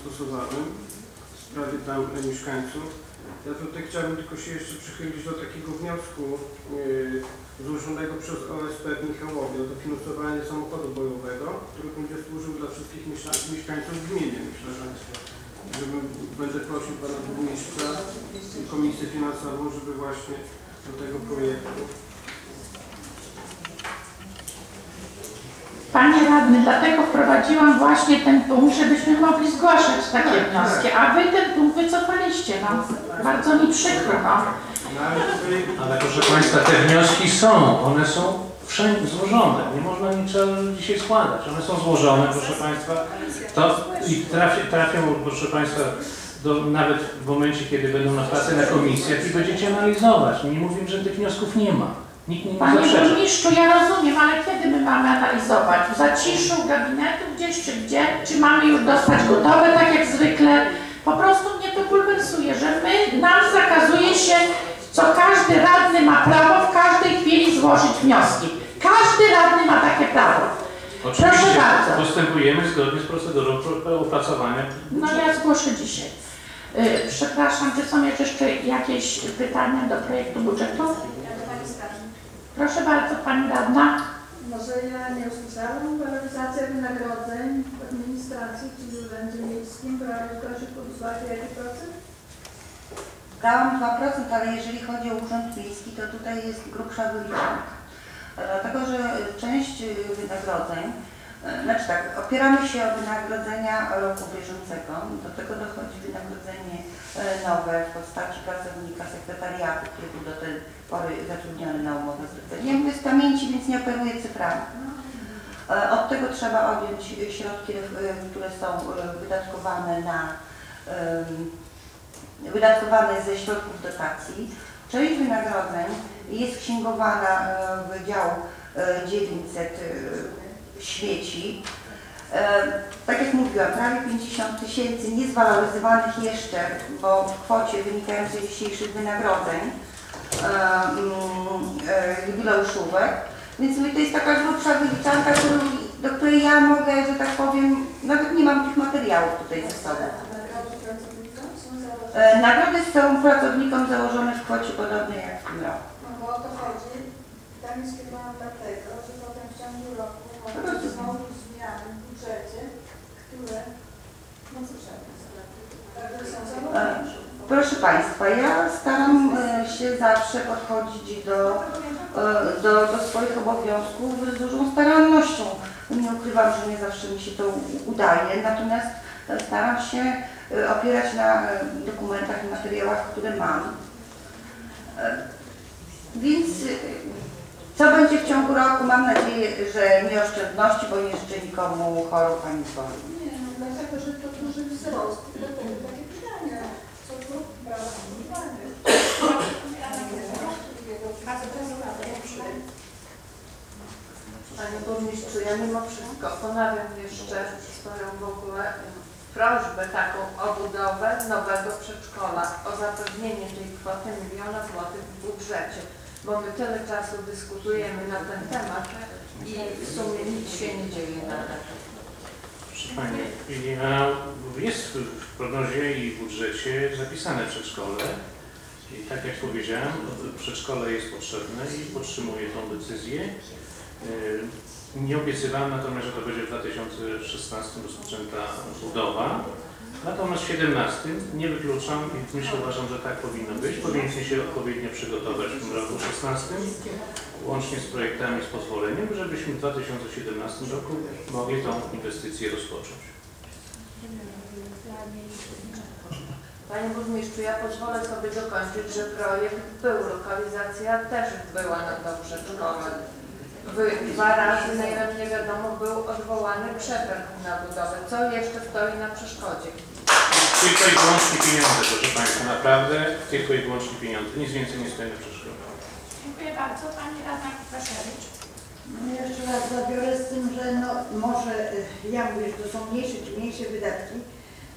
stosowałem w sprawie tam mieszkańców. Ja tutaj chciałbym tylko się jeszcze przychylić do takiego wniosku yy, złożonego przez OSP w Michałowie o dofinansowanie samochodu bojowego, który będzie służył dla wszystkich mieszka- mieszkańców gminy. Myślę, że żeby, będę prosił Pana Burmistrza i Komisję Finansową, żeby właśnie do tego projektu Panie radny, dlatego wprowadziłam właśnie ten punkt, żebyśmy mogli zgłaszać takie Tak, wnioski, a wy ten punkt wycofaliście. No, bardzo mi przykro. No. Ale proszę Państwa, te wnioski są, one są wszędzie złożone. Nie można niczego dzisiaj składać. One są złożone, proszę Państwa. To i trafią, trafią proszę Państwa, do, nawet w momencie, kiedy będą na pracy na komisjach i będziecie analizować. Nie mówię, że tych wniosków nie ma. Nikt nie Panie burmistrzu, ja rozumiem, ale kiedy my mamy analizować? W zaciszu gabinetu gdzieś czy gdzie? Czy mamy już dostać gotowe tak jak zwykle? Po prostu mnie to bulwersuje, że my, nam zakazuje się, co każdy radny ma prawo w każdej chwili złożyć wnioski. Każdy radny ma takie prawo. Oczywiście Proszę bardzo. postępujemy zgodnie z procedurą pro- opracowania. No ja zgłoszę dzisiaj. Y, Przepraszam, czy są jeszcze jakieś pytania do projektu budżetu? Proszę bardzo, Pani Radna. Może ja nie usłyszałam. Waloryzacja wynagrodzeń w administracji, czyli w Urzędzie Miejskim. Brałeś proszę pod uwagę jaki procent? Brałam 2%, ale jeżeli chodzi o Urząd Miejski, to tutaj jest grubsza wyliczanka. E, Dlatego, że część y, wynagrodzeń, znaczy tak, opieramy się o wynagrodzenia roku bieżącego. Do tego dochodzi wynagrodzenie e, nowe w postaci pracownika sekretariatu, który był do tej pory zatrudniony na umowę zlecenia. Ja mówię z pamięci, więc nie operuję cyframi. E, Od tego trzeba odjąć środki, e, które są wydatkowane na wydatkowane ze środków dotacji. Część wynagrodzeń jest księgowana w dział e, 900 śmieci. E, Tak jak mówiłam, prawie 50 tysięcy niezwaloryzowanych jeszcze, bo w kwocie wynikającej z dzisiejszych wynagrodzeń e, mm, e, jubileuszówek. Więc to jest taka grubsza wyliczanka, do której ja mogę, że tak powiem, nawet nie mam tych materiałów tutaj ze sobą. Nagrody są pracownikom założone w kwocie podobnej jak w tym roku. No bo o to chodzi. Tam jest chyba dlatego, że potem w ciągu roku zmiany w budżecie, które. Proszę Państwa, ja staram e, się zawsze podchodzić do, e, do, do swoich obowiązków z dużą starannością. Nie ukrywam, że nie zawsze mi się to udaje, natomiast e, staram się opierać na dokumentach i materiałach, które mam. Więc co będzie w ciągu roku? Mam nadzieję, że nie oszczędności, bo nie życzę nikomu chorób ani boli. Nie, no dlatego, że to duży wzrost. Dlatego takie pytania. Co tu brała uwagę? Panie Burmistrzu, ja mimo wszystko ponawiam jeszcze swoją w ogóle prośbę taką o budowę nowego przedszkola, o zapewnienie tej kwoty miliona złotych w budżecie, bo my tyle czasu dyskutujemy na ten temat i w sumie nic się nie dzieje na razie. Proszę Pani, ja, jest w prognozie i budżecie zapisane przedszkole. I tak jak powiedziałem, przedszkole jest potrzebne i podtrzymuję tą decyzję. Yy, Nie obiecywałem natomiast, że to będzie w 2016 rozpoczęta budowa. Natomiast w 2017 nie wykluczam i myślę, uważam, że tak powinno być. Powinniśmy się odpowiednio przygotować w tym roku 2016, łącznie z projektami, z pozwoleniem, żebyśmy w 2017 roku mogli tą inwestycję rozpocząć. Panie Burmistrzu, ja pozwolę sobie dokończyć, że projekt był, lokalizacja też była na to przedszkole. W- Dwa razy, na ile mnie wiadomo, był odwołany przetarg na budowę. Co jeszcze stoi na przeszkodzie? Tylko i wyłącznie pieniądze, proszę Państwa, naprawdę tylko i wyłącznie pieniądze. Nic więcej nie stoi na przeszkodzie. Dziękuję bardzo. Pani Radna Kwasiewicz. No jeszcze raz zabiorę z tym, że no może, y, ja mówię, że to są mniejsze czy mniejsze wydatki.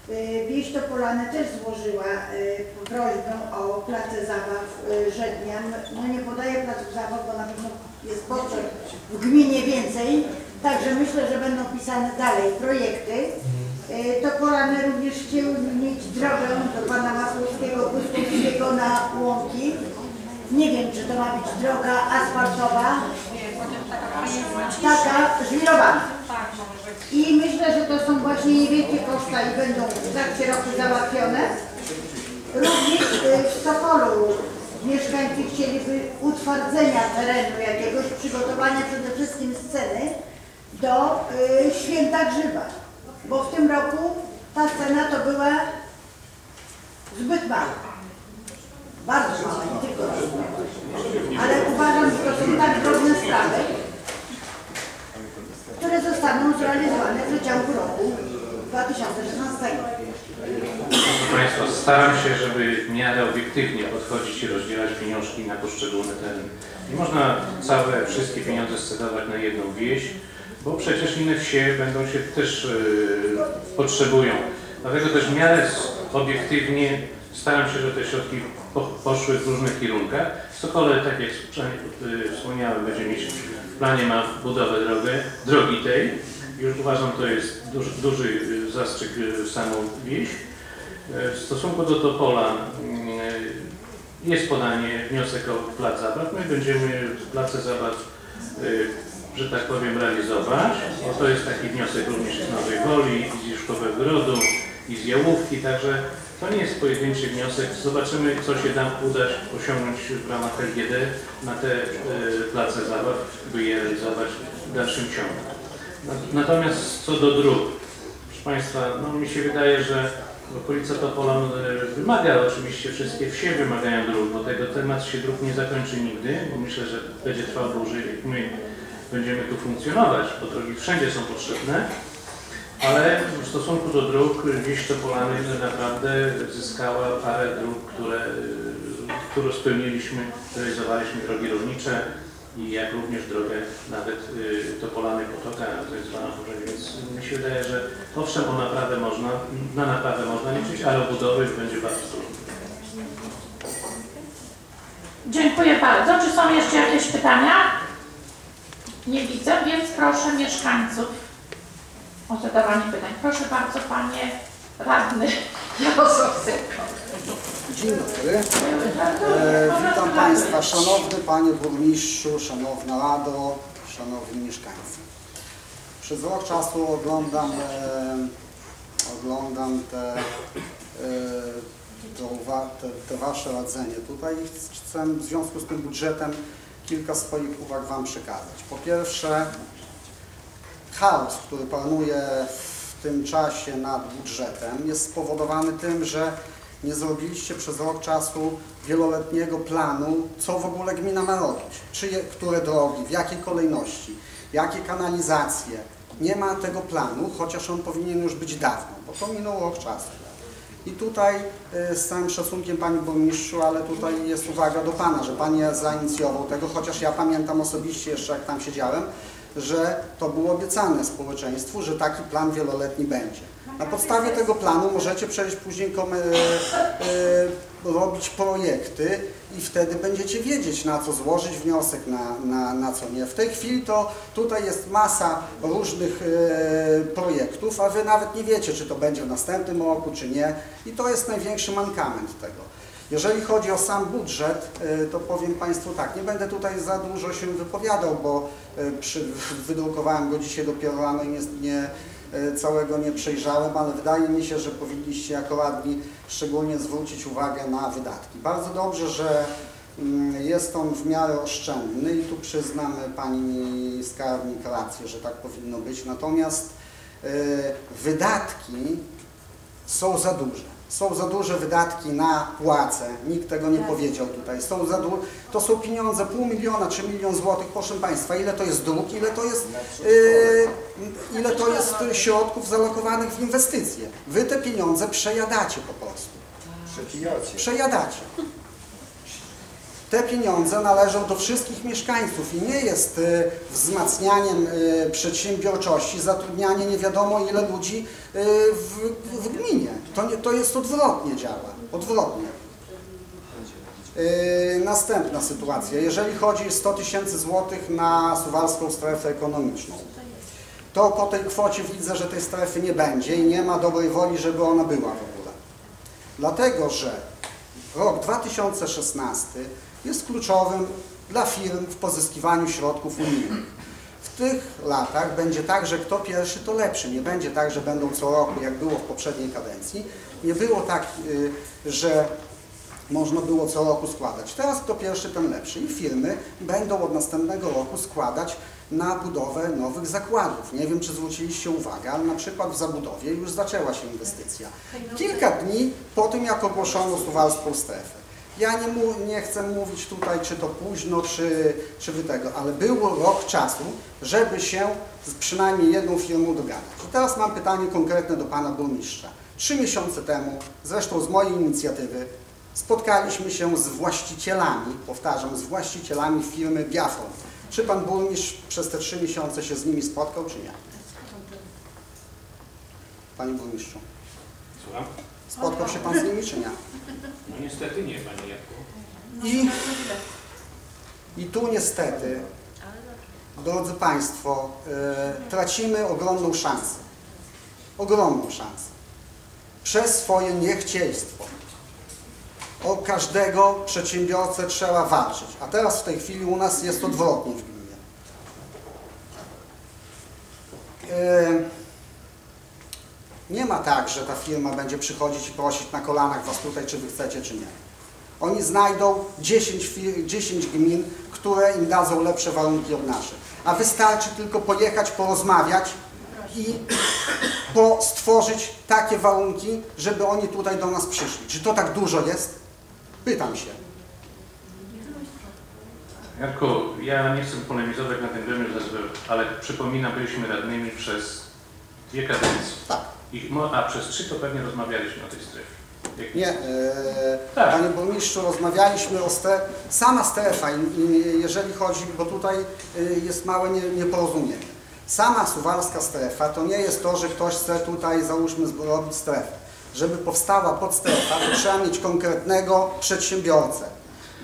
Y, Wieś Topolane też złożyła y, prośbę o place zabaw Żednian. No nie podaję placów zabaw, bo na pewno jest potrzeb w gminie więcej. Także myślę, że będą pisane dalej projekty. E, To Polany również chciały mieć drogę do pana Masłowskiego, Błyskowskiego na Łąki. Nie wiem, czy to ma być droga asfaltowa, taka żwirowana. I myślę, że to są właśnie niewielkie koszta i będą w trakcie roku załatwione. Również e, w Sokolu mieszkańcy chcieliby utwardzenia terenu jakiegoś, przygotowania przede wszystkim sceny do y, święta grzyba. Bo w tym roku ta scena to była zbyt mała. Bardzo mała, nie tylko. Ale uważam, że to są tak drobne sprawy, które zostaną zrealizowane w przeciągu roku 2016. Proszę Państwa, staram się, żeby w miarę obiektywnie podchodzić i rozdzielać pieniążki na poszczególne tereny. Nie można całe, wszystkie pieniądze scedować na jedną wieś, bo przecież inne wsie będą się też yy, potrzebują. Dlatego też w miarę obiektywnie staram się, żeby te środki po, poszły w różnych kierunkach. Sokole, tak jak yy, wspomniałem, będzie mieć w planie ma budowę drogę, drogi tej. Już uważam, to jest duży, duży yy, zastrzyk w samą wieś. W stosunku do Topola mm, jest podanie wniosek o plac zabaw. My będziemy place zabaw, że tak powiem, realizować. Bo to jest taki wniosek również z Nowej Woli, i z Juszkowego Grodu, i z Jałówki, także to nie jest pojedynczy wniosek. Zobaczymy, co się nam uda osiągnąć w ramach LGD na te y, place zabaw, by je realizować w dalszym ciągu. Na- Natomiast co do dróg, proszę Państwa, no mi się wydaje, że okolica Topola e, wymaga, oczywiście wszystkie wsie wymagają dróg, bo tego temat się dróg nie zakończy nigdy, bo myślę, że będzie trwał dłużej, jak my będziemy tu funkcjonować, bo drogi wszędzie są potrzebne, ale w stosunku do dróg wieś Topolany naprawdę zyskała parę dróg, które, e, które spełniliśmy, realizowaliśmy drogi rolnicze, i jak również drogę nawet y, Topolany Potoka, to jest zwana więc mi się wydaje, że owszem o naprawę można, na naprawę można liczyć, ale o budowę już będzie bardzo trudno. Dziękuję bardzo. Czy są jeszcze jakieś pytania? Nie widzę, więc proszę mieszkańców o zadawanie pytań. Proszę bardzo, panie radny Jarosławski. Dzień dobry. E, witam Państwa, Szanowny Panie Burmistrzu, Szanowna Rado, Szanowni Mieszkańcy. Przez rok czasu oglądam, e, oglądam te, e, to, te, te Wasze radzenie tutaj i chcę w związku z tym budżetem kilka swoich uwag Wam przekazać. Po pierwsze, chaos, który panuje w tym czasie nad budżetem jest spowodowany tym, że nie zrobiliście przez rok czasu wieloletniego planu, co w ogóle gmina ma robić, czyje, które drogi, w jakiej kolejności, jakie kanalizacje. Nie ma tego planu, chociaż on powinien już być dawno, bo to minął rok czasu. I tutaj y, z całym szacunkiem Panie Burmistrzu, ale tutaj jest uwaga do Pana, że Pan nie zainicjował tego, chociaż ja pamiętam osobiście jeszcze jak tam siedziałem, że to było obiecane społeczeństwu, że taki plan wieloletni będzie. Na podstawie tego planu możecie przejść później e, e, robić projekty i wtedy będziecie wiedzieć na co złożyć wniosek, na, na, na co nie. W tej chwili to tutaj jest masa różnych e, projektów, a Wy nawet nie wiecie, czy to będzie w następnym roku, czy nie. I to jest największy mankament tego. Jeżeli chodzi o sam budżet, e, to powiem Państwu tak, nie będę tutaj za dużo się wypowiadał, bo e, przy, wydrukowałem go dzisiaj dopiero rano i nie, nie, całego nie przejrzałem, ale wydaje mi się, że powinniście jako radni szczególnie zwrócić uwagę na wydatki. Bardzo dobrze, że mm, jest on w miarę oszczędny i tu przyznam Pani Skarbnik rację, że tak powinno być, natomiast e, wydatki są za duże. Są za duże wydatki na płace, nikt tego nie powiedział tutaj. Są za du- to są pieniądze, pół miliona czy milion złotych, proszę Państwa, ile to jest dróg, ile to jest, yy, ile to jest środków zalokowanych w inwestycje. Wy te pieniądze przejadacie po prostu. Przejadacie. Te pieniądze należą do wszystkich mieszkańców i nie jest y, wzmacnianiem y, przedsiębiorczości, zatrudnianie nie wiadomo ile ludzi y, w, w gminie. To, nie, to jest odwrotnie działa, odwrotnie. Następna sytuacja. Jeżeli chodzi o 100 tysięcy złotych na suwalską strefę ekonomiczną. to po tej kwocie widzę, że tej strefy nie będzie i nie ma dobrej woli, żeby ona była w ogóle. Dlatego, że rok 2016 jest kluczowym dla firm w pozyskiwaniu środków unijnych. W tych latach będzie tak, że kto pierwszy, to lepszy. Nie będzie tak, że będą co roku, jak było w poprzedniej kadencji. Nie było tak, y, że można było co roku składać. Teraz kto pierwszy, ten lepszy. I firmy będą od następnego roku składać na budowę nowych zakładów. Nie wiem, czy zwróciliście uwagę, ale na przykład w zabudowie już zaczęła się inwestycja. Kilka dni po tym, jak ogłoszono suwalską strefę. Ja nie, nie chcę mówić tutaj, czy to późno, czy, czy wy tego, ale był rok czasu, żeby się z przynajmniej jedną firmą dogadać. I teraz mam pytanie konkretne do pana burmistrza. Trzy miesiące temu, zresztą z mojej inicjatywy, spotkaliśmy się z właścicielami, powtarzam, z właścicielami firmy Biafon. Czy pan burmistrz przez te trzy miesiące się z nimi spotkał, czy nie? Panie burmistrzu, Słucham? Spotkał się pan z nimi, czy nie? No niestety nie, panie Jarku. I, I tu niestety, drodzy Państwo, e, tracimy ogromną szansę. Ogromną szansę. Przez swoje niechciejstwo. O każdego przedsiębiorcę trzeba walczyć. A teraz w tej chwili u nas jest odwrotnie w gminie. E, nie ma tak, że ta firma będzie przychodzić i prosić na kolanach Was tutaj, czy Wy chcecie, czy nie. Oni znajdą 10, fir- 10 gmin, które im dadzą lepsze warunki od naszych. A wystarczy tylko pojechać, porozmawiać i po stworzyć takie warunki, żeby oni tutaj do nas przyszli. Czy to tak dużo jest? Pytam się. Jarku, ja nie chcę polemizować na ten gremium, ale przypominam, byliśmy radnymi przez dwie kadencje. Tak. A przez trzy to pewnie rozmawialiśmy o tej strefie. Jak- Nie, e, Tak. panie burmistrzu, rozmawialiśmy o strefie. Sama strefa, i- i jeżeli chodzi, bo tutaj y, jest małe nie- nieporozumienie. Sama suwalska strefa to nie jest to, że ktoś chce tutaj, załóżmy, zrobić strefę. Żeby powstała podstrefa, to trzeba mieć konkretnego przedsiębiorcę.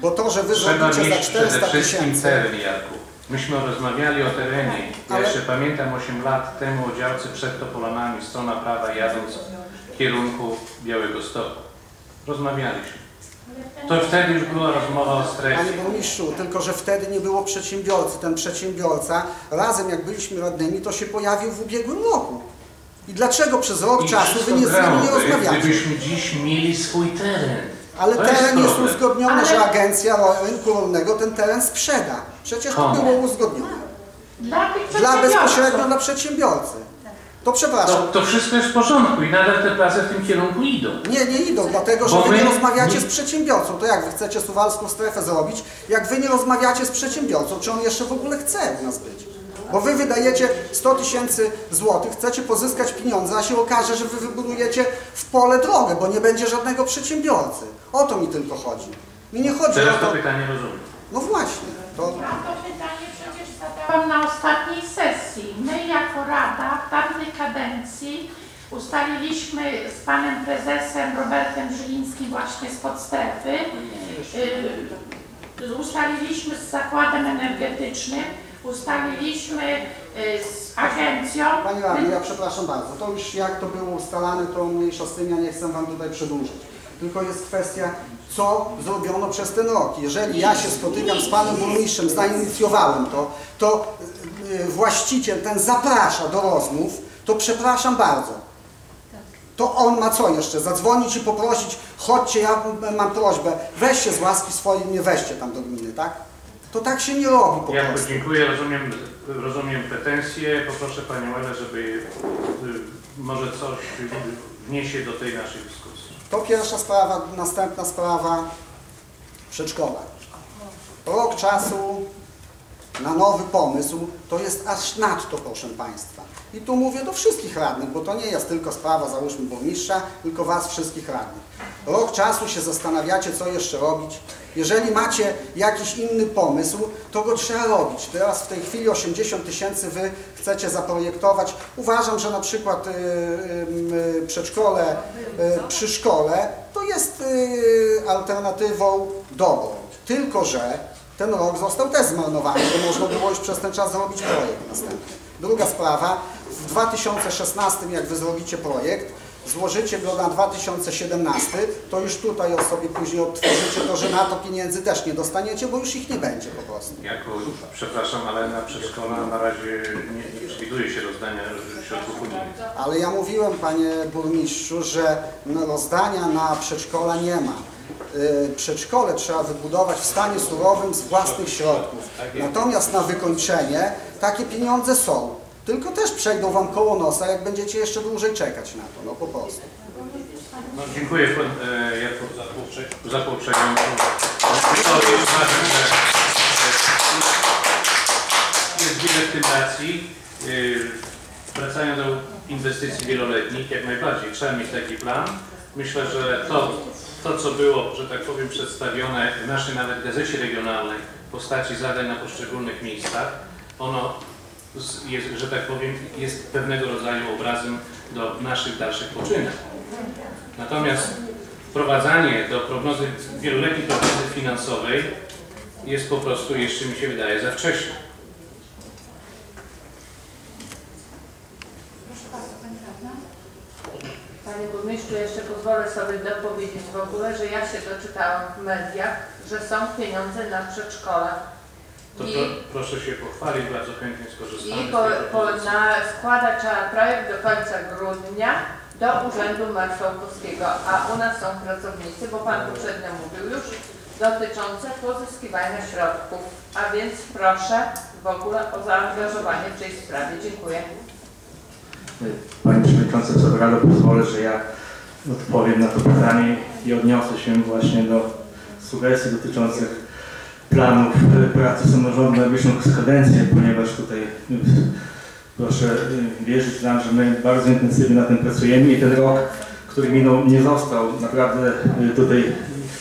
Bo to, że wy Trzeba zrobicie za mieć przede 400 wszystkim tysięcy, teren, Jarku. Myśmy rozmawiali o terenie. Ja Ale- jeszcze pamiętam 8 lat temu o działce przed Topolanami, strona prawa, jadąc w kierunku Białego Stoku. Rozmawialiśmy. To wtedy już była rozmowa o Panie strefie. burmistrzu, tylko że wtedy nie było przedsiębiorcy. Ten przedsiębiorca, razem jak byliśmy radnymi, to się pojawił w ubiegłym roku. I dlaczego przez rok I czasu wy nie z nimi nie rozmawiacie? Gdybyśmy dziś mieli swój teren. Ale To teren jest problem. uzgodniony, Ale- że agencja rynku rolnego ten teren sprzeda. Przecież to było uzgodnione. Dla Dla bezpośrednio dla przedsiębiorcy. To To, przepraszam. to wszystko jest w porządku i nadal te prace w tym kierunku idą. Nie, nie idą, dlatego że Bo wy my- nie rozmawiacie nie- z przedsiębiorcą. To jak wy chcecie suwalską strefę zrobić, jak wy nie rozmawiacie z przedsiębiorcą, czy on jeszcze w ogóle chce u nas być? Bo wy wydajecie 100 tysięcy złotych, chcecie pozyskać pieniądze, a się okaże, że wy wybudujecie w pole drogę, bo nie będzie żadnego przedsiębiorcy. O to mi tylko chodzi. Mi nie chodzi o Teraz to to. pytanie rozumiem. No właśnie. To... Ja to pytanie przecież zadałam na ostatniej sesji. My jako Rada w dawnej kadencji ustaliliśmy z panem prezesem Robertem Żylińskim właśnie z podstrefy, y, ustaliliśmy z zakładem energetycznym, ustaliliśmy y, z agencją. Pani Radny, ja przepraszam bardzo. To już jak to było ustalane, to mniejsza z tym, ja nie chcę Wam tutaj przedłużyć. Tylko jest kwestia, co zrobiono przez ten rok. Jeżeli ja się spotykam z Panem Burmistrzem, zainicjowałem to, to y, właściciel ten zaprasza do rozmów, to przepraszam bardzo. To on ma co jeszcze? Zadzwonić i poprosić, chodźcie, ja mam prośbę, weźcie z łaski swojej, nie weźcie tam do gminy, tak? To tak się nie robi po Ja prostu. dziękuję, rozumiem, rozumiem pretensje. Poproszę Panią Elę, żeby y, może coś wniesie do tej naszej dyskusji. To pierwsza sprawa, następna sprawa przedszkola. Rok czasu na nowy pomysł to jest aż nadto, proszę Państwa. I tu mówię do wszystkich radnych, bo to nie jest tylko sprawa, załóżmy, burmistrza, tylko Was wszystkich radnych. Rok czasu się zastanawiacie, co jeszcze robić. Jeżeli macie jakiś inny pomysł, to go trzeba robić. Teraz w tej chwili 80 tysięcy Wy chcecie zaprojektować. Uważam, że na przykład y, y, y, przedszkole y, przy szkole to jest y, alternatywą dobrą. Tylko, że ten rok został też zmarnowany, bo można było już przez ten czas zrobić projekt następny. Druga sprawa, w 2016 jak Wy zrobicie projekt, złożycie go na 2017, to już tutaj o sobie później odtworzycie to, że na to pieniędzy też nie dostaniecie, bo już ich nie będzie po prostu. Jako, przepraszam, ale na przedszkola na razie nie, nie przewiduje się rozdania środków unijnych. Ale ja mówiłem, panie burmistrzu, że rozdania na przedszkola nie ma. Y, Przedszkole trzeba wybudować w stanie surowym z własnych środków. Natomiast na wykończenie takie pieniądze są. Tylko też przejdą wam koło nosa, jak będziecie jeszcze dłużej czekać na to, no po prostu. No, dziękuję pan, e, Jarku za, jest ważne, że jest wiele w tym racji. E, Wracając do inwestycji wieloletnich, jak najbardziej trzeba mieć taki plan. Myślę, że to, to co było, że tak powiem, przedstawione w naszej nawet gazecie regionalnej w postaci zadań na poszczególnych miejscach, ono jest, że tak powiem, jest pewnego rodzaju obrazem do naszych dalszych poczynań. Natomiast wprowadzanie do prognozy, wieloletniej prognozy finansowej jest po prostu jeszcze mi się wydaje za wcześnie. Panie burmistrzu, jeszcze pozwolę sobie dopowiedzieć w ogóle, że ja się doczytałam w mediach, że są pieniądze na przedszkola. To I- pro, proszę się pochwalić, bardzo chętnie skorzystamy I po, po, na, składać trzeba projekt do końca grudnia do Urzędu Marszałkowskiego, a u nas są pracownicy, bo Pan poprzednio mówił już, dotyczące pozyskiwania środków. A więc proszę w ogóle o zaangażowanie w tej sprawie. Dziękuję. Panie Przewodniczący, co rado pozwolę, że ja odpowiem na to pytanie i odniosę się właśnie do sugestii dotyczących planów e, pracy samorządu na najbliższą kadencję, ponieważ tutaj e, proszę e, wierzyć nam, że my bardzo intensywnie na tym pracujemy i ten rok, który minął, nie został naprawdę tutaj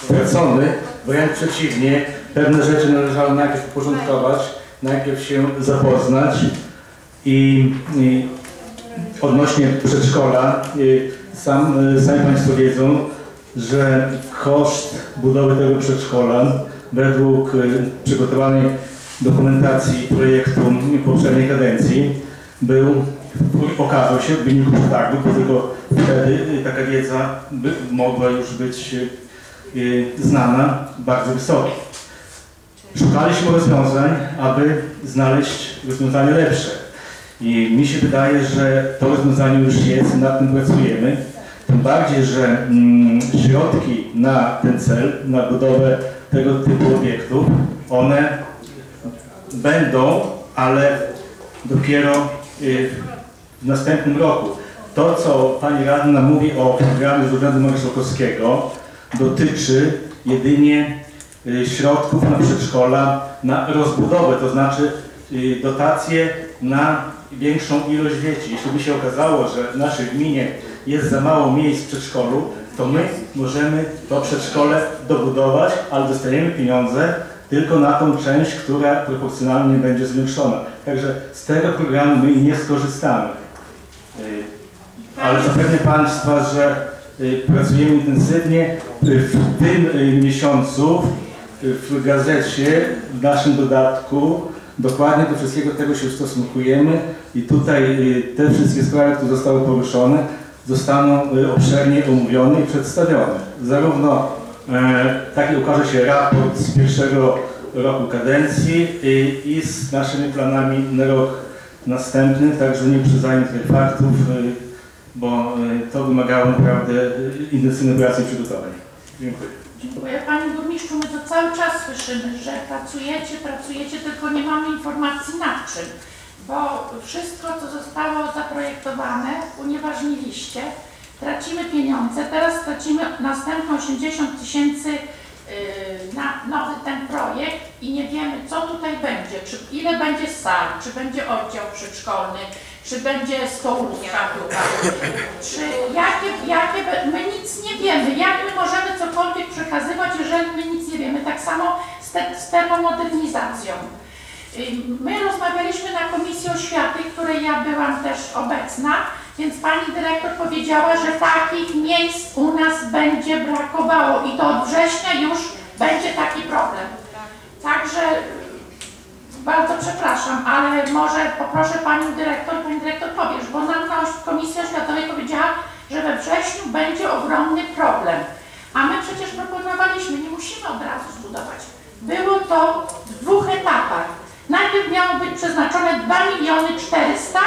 stracony, wręcz przeciwnie, pewne rzeczy należało najpierw uporządkować, najpierw się zapoznać i, i odnośnie przedszkola, sam, y, sami Państwo wiedzą, że koszt budowy tego przedszkola według y, przygotowanej dokumentacji projektu poprzedniej kadencji był, okazał się w wyniku przetargu, bo tylko wtedy y, taka wiedza by, mogła już być znana, bardzo wysoki. Szukaliśmy rozwiązań, aby znaleźć rozwiązanie lepsze. I mi się wydaje, że to rozwiązanie już jest, nad tym pracujemy. Tym bardziej, że mm, środki na ten cel, na budowę tego typu obiektów, one będą, ale dopiero y, w następnym roku. To, co Pani Radna mówi o programie z Urzędu Marszałkowskiego, dotyczy jedynie y, środków na przedszkola, na rozbudowę, to znaczy y, dotacje na większą ilość dzieci. Jeśli by się okazało, że w naszej gminie jest za mało miejsc w przedszkolu, to my możemy to przedszkole dobudować, ale dostajemy pieniądze tylko na tą część, która proporcjonalnie będzie zwiększona. Także z tego programu my nie skorzystamy. Y, Ale zapewnię Państwa, że y, pracujemy intensywnie. Y, W tym miesiącu w gazecie, w naszym dodatku, dokładnie do wszystkiego tego się ustosunkujemy i tutaj y, te wszystkie sprawy, które zostały poruszone, zostaną y, obszernie omówione i przedstawione. Zarówno e, taki ukaże się raport z pierwszego roku kadencji y, i z naszymi planami na rok następny, także nie uprzedzajmy tych faktów, bo to wymagało naprawdę intensywnej pracy i przygotowań. Dziękuję. Dziękuję. Panie Burmistrzu, my to cały czas słyszymy, że pracujecie, pracujecie, tylko nie mamy informacji nad czym. Bo wszystko, co zostało zaprojektowane, unieważniliście. Tracimy pieniądze, teraz tracimy następne 80 tysięcy yy, na nowy ten projekt i nie wiemy, co tutaj będzie, czy, ile będzie sal, czy będzie oddział przedszkolny, czy będzie stołówka tutaj, czy jakie, jakie, my nic nie wiemy, jak my możemy cokolwiek przekazywać, jeżeli my nic nie wiemy, tak samo z, te, z termomodernizacją. My rozmawialiśmy na Komisji Oświaty, której ja byłam też obecna, więc pani dyrektor powiedziała, że takich miejsc u nas będzie brakowało i to od września już będzie taki problem. Także Bardzo przepraszam, ale może poproszę Panią Dyrektor, Pani Dyrektor powiesz, bo nam Komisja Oświatowej powiedziała, że we wrześniu będzie ogromny problem. A my przecież proponowaliśmy, nie musimy od razu zbudować. Było to w dwóch etapach. Najpierw miało być przeznaczone 2 miliony 400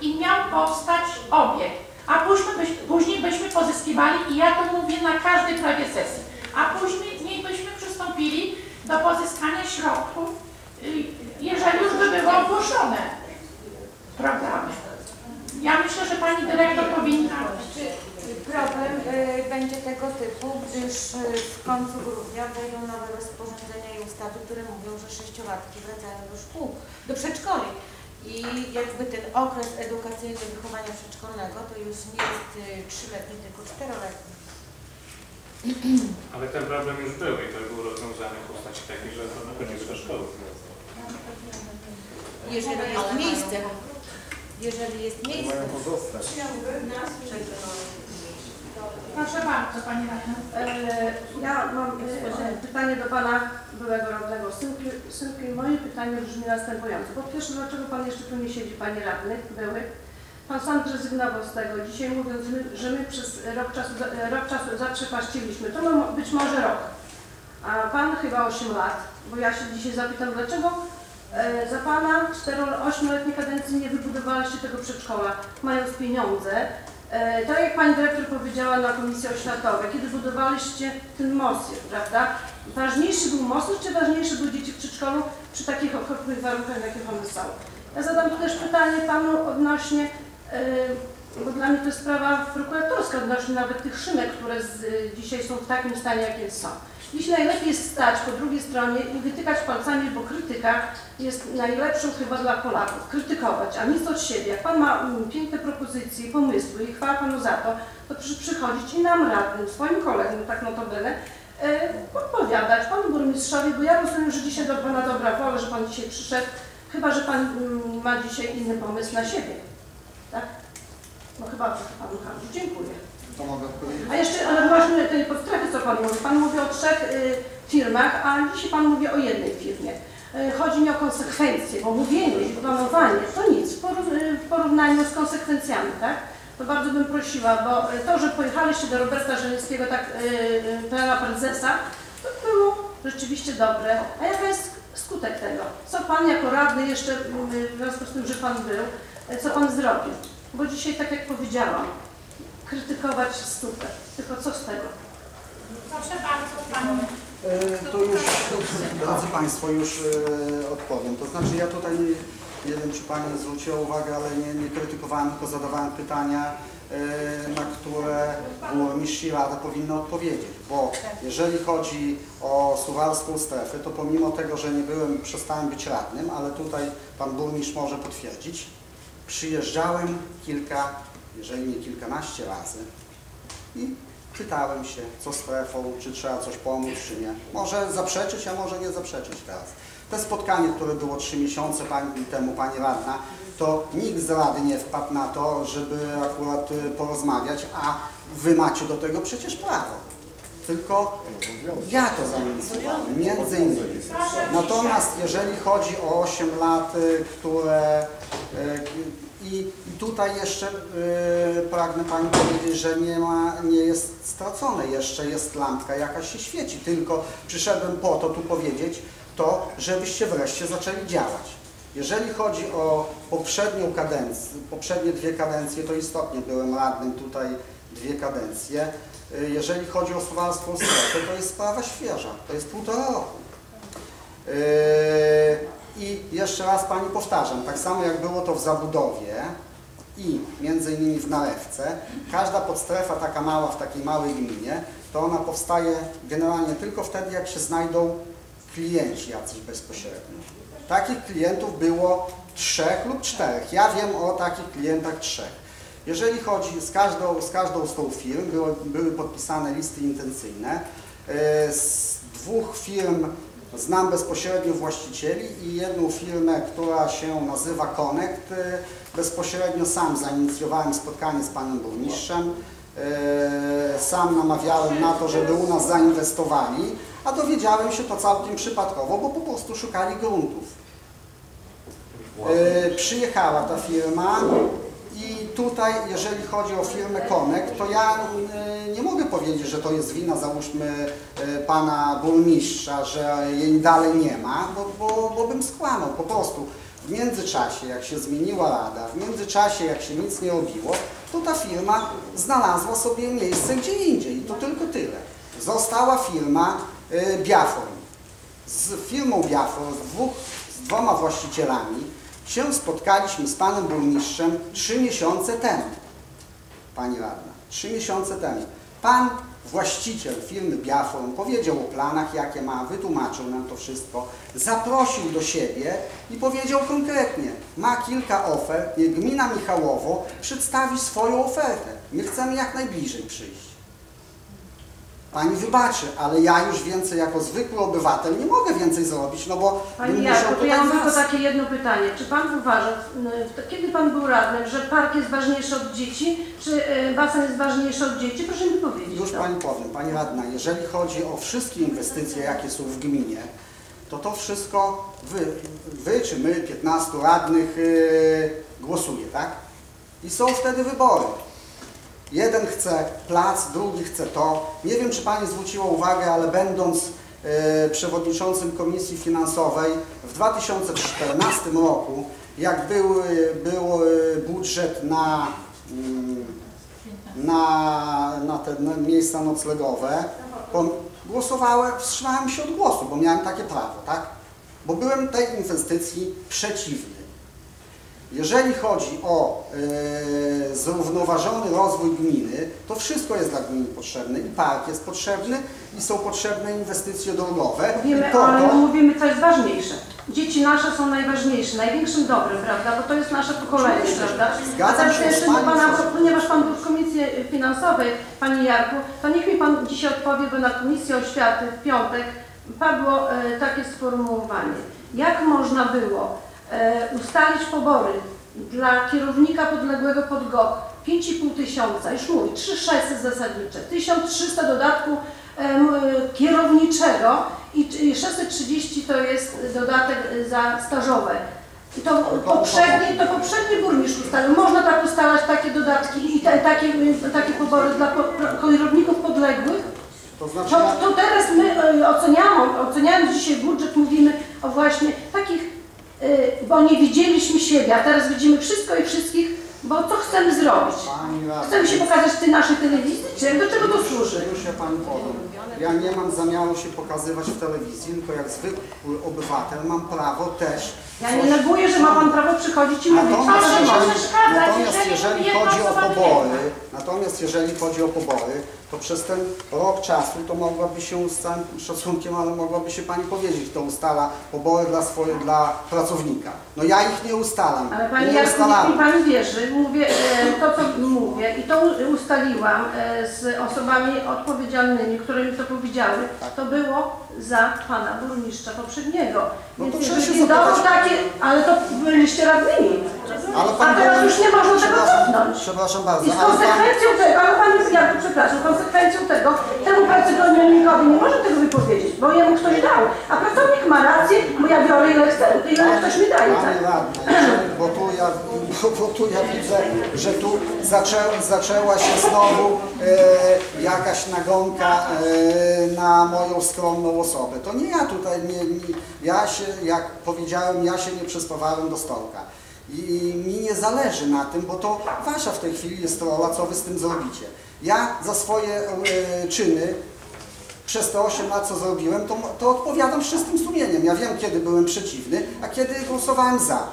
i miał powstać obiekt. A później, byś, później byśmy pozyskiwali, i ja to mówię na każdej prawie sesji, a później nie byśmy przystąpili do pozyskania środków, y, jeżeli już by były ogłoszone programy. Ja myślę, że Pani Dyrektor powinna... Problem y, będzie tego typu, gdyż y, w końcu grudnia wejdą nowe rozporządzenia i ustawy, które mówią, że sześciolatki wracają do szkół, do przedszkoli. I jakby ten okres edukacyjny wychowania przedszkolnego to już nie jest y, trzyletni, tylko czteroletni. Ale ten problem już był i to był rozwiązany w postaci takiej, że to chodziły do szkoły. Jeżeli jest miejsce, jeżeli jest miejsce. Proszę bardzo, Pani Radna. E, Ja mam e, pytanie do Pana byłego radnego synki. Moje pytanie brzmi następująco. Po pierwsze, dlaczego Pan jeszcze tu nie siedzi, Panie Radny, były? Pan sam zrezygnował z tego. Dzisiaj mówiąc, że my przez rok czasu, za- rok czasu zaprzepaściliśmy. To ma być może rok. A Pan chyba 8 lat, bo ja się dzisiaj zapytam, dlaczego za Pana 4-8-letniej kadencji nie wybudowaliście tego przedszkola, mając pieniądze, E, Tak jak Pani Dyrektor powiedziała na Komisji Oświatowej, kiedy budowaliście ten most, prawda? Ważniejszy był most, czy ważniejsze były dzieci w przedszkolu przy takich okropnych warunkach, jakie one są? Ja zadam tu też pytanie Panu odnośnie, e, bo dla mnie to jest sprawa prokuratorska odnośnie nawet tych szymek, które z, e, dzisiaj są w takim stanie, jakie są. Dziś najlepiej stać po drugiej stronie i wytykać palcami, bo krytyka jest najlepszą chyba dla Polaków. Krytykować, a nic od siebie. Jak Pan ma mm, piękne propozycje, pomysły i chwała Panu za to, to przy, przychodzić i nam radnym, swoim kolegom, tak notabene, e, podpowiadać Panu Burmistrzowi, bo ja rozumiem, że dzisiaj do Pana dobra wola, że Pan dzisiaj przyszedł, chyba, że Pan mm, ma dzisiaj inny pomysł na siebie. Tak? No chyba Panu chodzi. Dziękuję. To mogę odpowiedzieć? A jeszcze, ale właśnie tej podstrefy, co Pan mówi. Pan mówi o trzech y, firmach, a dzisiaj Pan mówi o jednej firmie. Y, chodzi mi o konsekwencje, bo mówienie i planowanie to nic y, w porównaniu z konsekwencjami, tak? To bardzo bym prosiła, bo to, że pojechaliście do Roberta Żeleńskiego, tak, pana prezesa, to było rzeczywiście dobre. A jaka jest skutek tego? Co Pan jako radny jeszcze, w związku z tym, że Pan był, co Pan zrobił? Bo dzisiaj, tak jak powiedziałam, krytykować super. Tylko co z tego? Proszę bardzo, Pani. E, To już, drodzy Państwo, już e, odpowiem. To znaczy ja tutaj nie, nie wiem, czy Pani zwróciła uwagę, ale nie, nie krytykowałem, tylko zadawałem pytania, e, na które burmistrz i Rada powinny odpowiedzieć. Bo jeżeli chodzi o suwalską strefę, to pomimo tego, że nie byłem, przestałem być radnym, ale tutaj Pan burmistrz może potwierdzić, przyjeżdżałem kilka, jeżeli nie kilkanaście razy i pytałem się, co strefą, czy trzeba coś pomóc, czy nie. Może zaprzeczyć, a może nie zaprzeczyć teraz. To spotkanie, które było trzy miesiące temu Pani Radna, to nikt z Rady nie wpadł na to, żeby akurat y, porozmawiać, a Wy macie do tego przecież prawo. Tylko ja to zainicjowałem, między innymi. Natomiast jeżeli chodzi o 8 lat, y, które y, i tutaj jeszcze y, pragnę Pani powiedzieć, że nie ma, nie jest stracone, jeszcze jest lampka jakaś się świeci, tylko przyszedłem po to tu powiedzieć to, żebyście wreszcie zaczęli działać. Jeżeli chodzi o poprzednią kadencję, poprzednie dwie kadencje, to istotnie byłem radnym tutaj dwie kadencje. Y, Jeżeli chodzi o suwalską strefę, to jest sprawa świeża, to jest półtora roku. Yy, I jeszcze raz Pani powtarzam, tak samo jak było to w zabudowie i między innymi w Nalewce, każda podstrefa taka mała w takiej małej gminie, to ona powstaje generalnie tylko wtedy, jak się znajdą klienci jacyś bezpośrednio. Takich klientów było trzech lub czterech. Ja wiem o takich klientach trzech. Jeżeli chodzi z każdą z, każdą z tą firm, były podpisane listy intencyjne. Yy, Z dwóch firm znam bezpośrednio właścicieli i jedną firmę, która się nazywa Connect. Bezpośrednio sam zainicjowałem spotkanie z panem burmistrzem. Yy, Sam namawiałem na to, żeby u nas zainwestowali, a dowiedziałem się to całkiem przypadkowo, bo po prostu szukali gruntów. E, przyjechała ta firma i tutaj, jeżeli chodzi o firmę Connect, to ja e, nie mogę powiedzieć, że to jest wina, załóżmy, e, pana burmistrza, że jej dalej nie ma, bo, bo, bo bym skłamał po prostu. W międzyczasie, jak się zmieniła rada, w międzyczasie, jak się nic nie robiło, to ta firma znalazła sobie miejsce gdzie indziej i to tylko tyle. Została firma Biaform. Z firmą Biaform, z, dwóch, z dwoma właścicielami, się spotkaliśmy z panem burmistrzem trzy miesiące temu. Pani radna, trzy miesiące temu. Pan właściciel firmy Biaform powiedział o planach, jakie ma, wytłumaczył nam to wszystko, zaprosił do siebie i powiedział konkretnie, ma kilka ofert, gmina Michałowo przedstawi swoją ofertę. My chcemy jak najbliżej przyjść. Pani wybaczy, ale ja już więcej jako zwykły obywatel nie mogę więcej zrobić, no bo Jarku, to ja mam tylko takie jedno pytanie. Czy Pan uważa, kiedy Pan był radnym, że park jest ważniejszy od dzieci, czy y, basen jest ważniejszy od dzieci? Proszę mi powiedzieć. Już to. Pani powiem, Pani Radna, jeżeli chodzi o wszystkie inwestycje, jakie są w gminie, to to wszystko Wy, wy czy my, 15 radnych, yy, głosuje, tak? I są wtedy wybory. Jeden chce plac, drugi chce to. Nie wiem, czy Pani zwróciła uwagę, ale będąc e, przewodniczącym Komisji Finansowej w 2014 roku, jak był, e, był e, budżet na, mm, na, na te na miejsca noclegowe, głosowałem, wstrzymałem się od głosu, bo miałem takie prawo, tak? Bo byłem tej inwestycji przeciwny. Jeżeli chodzi o e, zrównoważony rozwój gminy, to wszystko jest dla gminy potrzebne. I park jest potrzebny, i są potrzebne inwestycje drogowe. Mówimy, po ale to, mówimy, co jest ważniejsze. Dzieci nasze są najważniejsze, największym dobrem, prawda? Bo to jest nasze pokolenie, Oczywiście, prawda? zgadzam A teraz się z jeszcze do Pana, ponieważ Pan był w Komisji Finansowej, Panie Jarku, to niech mi Pan dzisiaj odpowie, bo na Komisji Oświaty w piątek padło e, takie sformułowanie. Jak można było e, ustalić pobory dla kierownika podległego pod GOK 5,5 tysiąca, już mówię, 3600 zasadnicze, 1300 dodatku e, kierowniczego i i 630 to jest dodatek e, za stażowe. I to poprzedni, to poprzedni burmistrz ustalił. Można tak ustalać takie dodatki i te, takie, e, takie pobory dla kierowników podległych? to znaczy, To, to teraz my e, oceniamy, oceniając dzisiaj budżet, mówimy o właśnie takich, e, bo nie widzieliśmy siebie, a teraz widzimy wszystko i wszystkich, bo co chcemy zrobić? Chcemy się pokazać w tej naszej telewizji, czy do czego to służy? Już ja Pani powiem. Ja nie mam zamiaru się pokazywać w telewizji, tylko jak zwykły obywatel mam prawo też Ja nie neguję, że ma Pan prawo przychodzić i mówić, Natomiast nie przeszkadzać, Natomiast jeżeli jeżeli chodzi o pobory, natomiast jeżeli chodzi o pobory, to przez ten rok czasu to mogłaby się z całym szacunkiem, ale mogłaby się Pani powiedzieć, kto ustala pobory dla swoje, dla pracownika. No ja ich nie ustalam. Ale Pani nie mi ustalałem. Pani wierzy, mówię e, to, co mówię i to ustaliłam e, z osobami odpowiedzialnymi, które mi to powiedziały, to było za Pana burmistrza poprzedniego. No Więc to jeżeli dało zapytać. takie, ale to byliście radnymi. Ale A pan teraz już nie można tego przepraszam, cofnąć. Przepraszam I bardzo, z ale pan, konsekwencją tego, ale Pani Jarku, przepraszam, konsekwencją tego, temu pracownikowi nie może tego wypowiedzieć, bo jemu ktoś dał. A pracownik ma rację, bo ja biorę ile chcę, ile ktoś mi daje. Tak? Pani radna, jeżeli- bo tu ja, bo, bo tu ja widzę, że tu zaczę, zaczęła się znowu e, jakaś nagonka e, na moją skromną osobę. To nie ja tutaj, nie, nie, ja się, jak powiedziałem, ja się nie przespawałem do stołka. I mi nie zależy na tym, bo to wasza w tej chwili jest rola, co wy z tym zrobicie. Ja za swoje e, czyny przez te 8 lat, co zrobiłem, to, to odpowiadam z czystym sumieniem. Ja wiem, kiedy byłem przeciwny, a kiedy głosowałem za.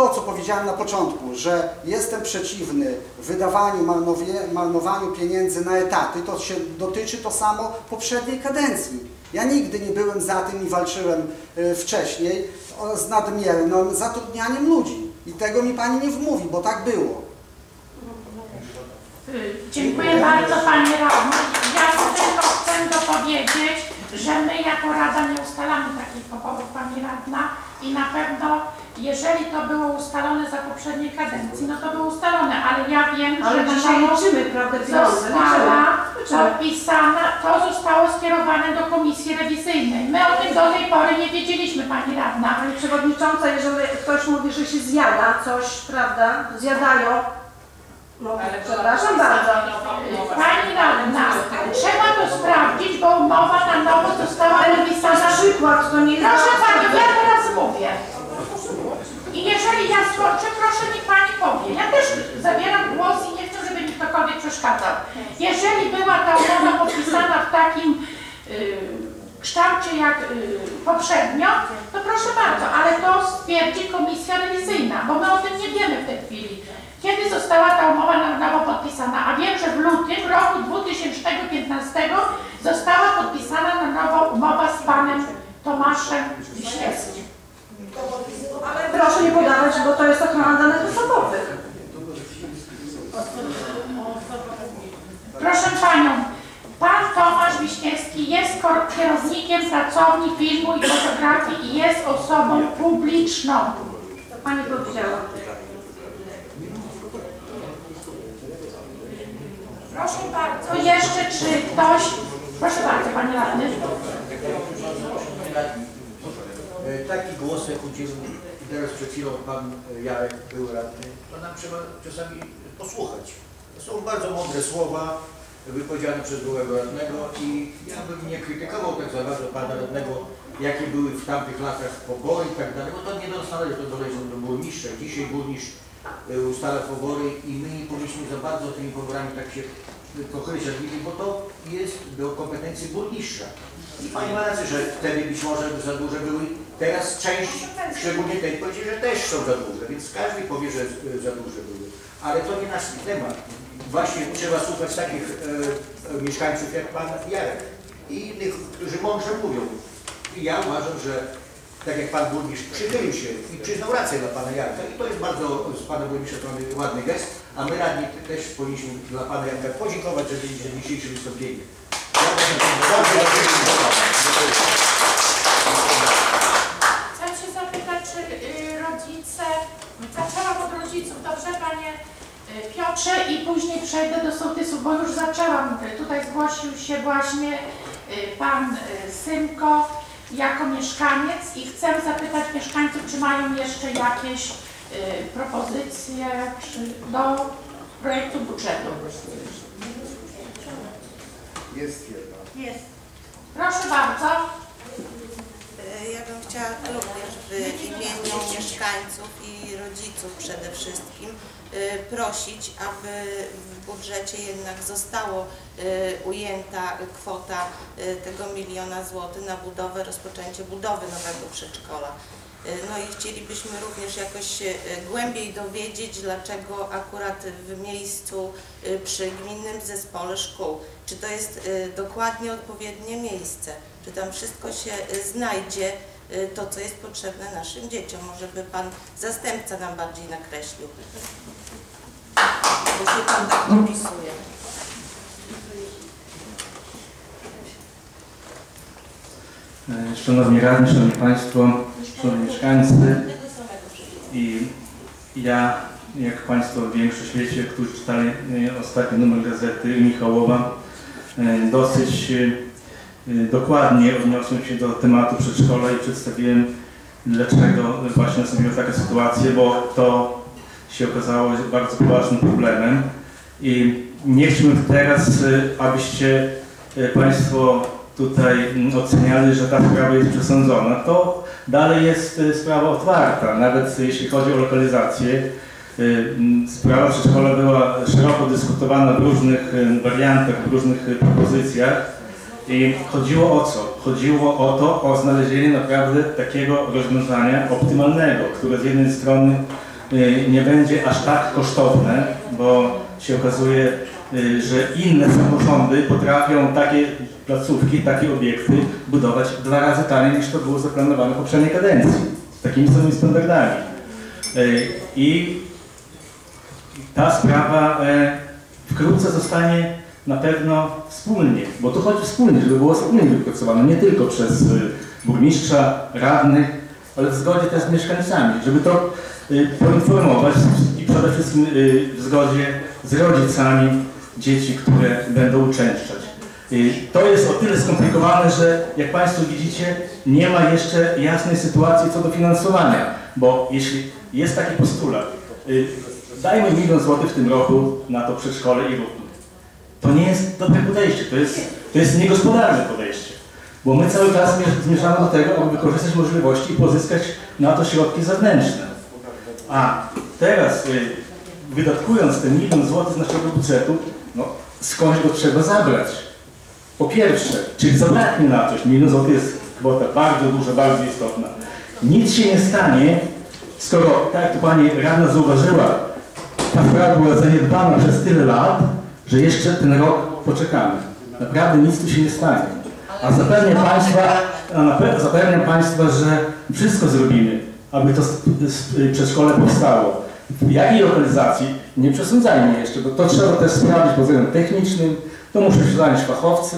To, co powiedziałem na początku, że jestem przeciwny wydawaniu, marnowie, marnowaniu pieniędzy na etaty, to się dotyczy to samo poprzedniej kadencji. Ja nigdy nie byłem za tym i walczyłem e, wcześniej z nadmiernym zatrudnianiem ludzi. I tego mi Pani nie wmówi, bo tak było. Y, Dziękuję bardzo Panie Radny. Ja tylko chcę dopowiedzieć, że my jako Rada nie ustalamy takich pochodów, Pani Radna i na pewno jeżeli to było ustalone za poprzedniej kadencji, no to było ustalone, ale ja wiem, Ale że dzisiaj liczymy, prawda, została podpisana, to zostało skierowane do komisji rewizyjnej. My o tym do tej pory nie wiedzieliśmy, Pani Radna. Pani Przewodnicząca, jeżeli ktoś mówi, że się zjada coś, prawda, zjadają, no przepraszam bardzo. Pani Radna, trzeba to sprawdzić, bo umowa na nowo została podpisana. przykład, to nie. Proszę Pani, ja teraz mówię. I jeżeli ja skończę, proszę mi Pani powie. Ja też zabieram głos i nie chcę, żeby mi ktokolwiek przeszkadzał. Jeżeli była ta umowa podpisana w takim y, kształcie jak y, poprzednio, to proszę bardzo, ale to stwierdzi komisja rewizyjna, bo my o tym nie wiemy w tej chwili. Kiedy została ta umowa na nowo podpisana? A wiem, że w lutym roku 2015 została podpisana na nowo umowa z panem Tomaszem Wiśniewskim. Ale proszę nie podawać, bo to jest ochrona danych osobowych. Proszę Panią, Pan Tomasz Wiśniewski jest kierownikiem pracowni filmu i fotografii i jest osobą publiczną. To Pani powiedziała. Proszę bardzo, jeszcze czy ktoś... Proszę bardzo, Panie Radny. E, Taki głos jak udzielił teraz przed chwilą pan e, Jarek, był radny, to nam trzeba czasami posłuchać. To są bardzo mądre słowa wypowiedziane przez byłego radnego i ja bym nie krytykował tak za bardzo pana radnego, jakie były w tamtych latach pobory i tak dalej, bo to nie do nas należy, to należy do burmistrza. Dzisiaj burmistrz e, ustala pobory i my nie powinniśmy za bardzo tymi poborami tak się nad nimi, bo to jest do kompetencji burmistrza. I Pani ma rację, że wtedy być może za duże były. Teraz część, szczególnie tej, powiedzieli, że też są za duże, więc każdy powie, że e, za duże były. Ale to nie nasz temat. Właśnie trzeba słuchać takich e, e, mieszkańców jak Pan Jarek i innych, którzy mądrze mówią. I ja uważam, że tak jak Pan Burmistrz przychylił się i przyznał rację dla Pana Jarka i to jest bardzo z Pana Burmistrza strony ładny gest, a my radni też powinniśmy dla Pana Jarka podziękować za dzisiejsze wystąpienie. Chcę się zapytać, czy y, rodzice... Zaczęłam od rodziców, dobrze Panie y, Piotrze i później przejdę do sołtysów, bo już zaczęłam. Tutaj zgłosił się właśnie y, Pan Symko jako mieszkaniec i chcę zapytać mieszkańców, czy mają jeszcze jakieś y, propozycje czy do projektu budżetu. Jest jedna. Jest. Proszę bardzo. E, Ja bym chciała również w imieniu mieszkańców i rodziców przede wszystkim e, prosić, aby w budżecie jednak zostało e, ujęta kwota tego miliona złotych na budowę, rozpoczęcie budowy nowego przedszkola. E, No i chcielibyśmy również jakoś się e, głębiej dowiedzieć, dlaczego akurat w miejscu e, przy Gminnym Zespole Szkół. Czy to jest dokładnie odpowiednie miejsce? Czy tam wszystko się znajdzie, to co jest potrzebne naszym dzieciom? Może by Pan zastępca nam bardziej nakreślił. Bo się Pan tak opisuje. E, Szanowni Radni, Szanowni Państwo, Szanowni Mieszkańcy. I ja, jak Państwo większość wiecie, którzy czytali e, ostatni numer gazety Michałowa, e, dosyć e, e, dokładnie odniosłem się do tematu przedszkola i przedstawiłem, dlaczego właśnie nastąpiła taka sytuacja, bo to się okazało bardzo poważnym problemem. I nie chciałbym teraz, e, abyście e, Państwo tutaj oceniali, że ta sprawa jest przesądzona, to dalej jest y, sprawa otwarta, nawet jeśli chodzi o lokalizację. Y, Sprawa przedszkola była szeroko dyskutowana w różnych y, wariantach, w różnych propozycjach i chodziło o co? Chodziło o to, o znalezienie naprawdę takiego rozwiązania optymalnego, które z jednej strony nie będzie aż tak kosztowne, bo się okazuje, że inne samorządy potrafią takie placówki, takie obiekty budować dwa razy taniej niż to było zaplanowane w poprzedniej kadencji. Z takimi samymi standardami. Y, I ta sprawa e, wkrótce zostanie na pewno wspólnie, bo to chodzi wspólnie, żeby było wspólnie wypracowane, nie tylko przez y, burmistrza, radnych, ale w zgodzie też z mieszkańcami, żeby to poinformować i przede wszystkim w zgodzie z rodzicami dzieci, które będą uczęszczać. To jest o tyle skomplikowane, że jak Państwo widzicie, nie ma jeszcze jasnej sytuacji co do finansowania, bo jeśli jest taki postulat, y, dajmy milion złotych w tym roku na to przedszkole i róbmy. To nie jest dobre podejście, to jest, to jest niegospodarne podejście, bo my cały czas zmierz- zmierzamy do tego, aby wykorzystać możliwości i pozyskać na to środki zewnętrzne. A teraz y, wydatkując ten milion złotych z naszego budżetu, no skądś go trzeba zabrać. Po pierwsze, czy zabraknie na coś? Milion złotych jest kwota bardzo duża, bardzo istotna. Nic się nie stanie, skoro, tak jak tu Pani Radna zauważyła, ta sprawa była zaniedbana przez tyle lat, że jeszcze ten rok poczekamy. Naprawdę nic tu się nie stanie. A zapewniam Państwa, a nape- zapewniam Państwa, że wszystko zrobimy, aby to s- przedszkole powstało. W jakiej lokalizacji? Nie przesądzajmy jeszcze, bo to trzeba też sprawdzić pod względem technicznym, to muszą zająć fachowcy.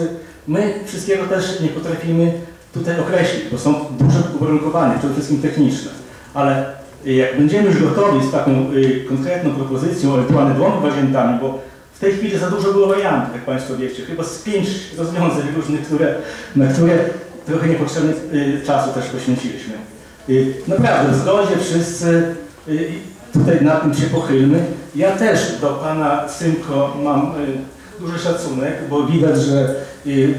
My wszystkiego też nie potrafimy tutaj określić, bo są duże uwarunkowania, przede wszystkim techniczne. Ale y, jak będziemy już gotowi z taką y, konkretną propozycją, ewentualnie dwoma wariantami, bo w tej chwili za dużo było wariantów, jak Państwo wiecie, chyba z pięć rozwiązań różnych, które, na które trochę niepotrzebnie y, czasu też poświęciliśmy. Y, naprawdę, w zgodzie wszyscy tutaj na tym się pochylmy. Ja też do Pana Symko mam duży szacunek, bo widać, że y,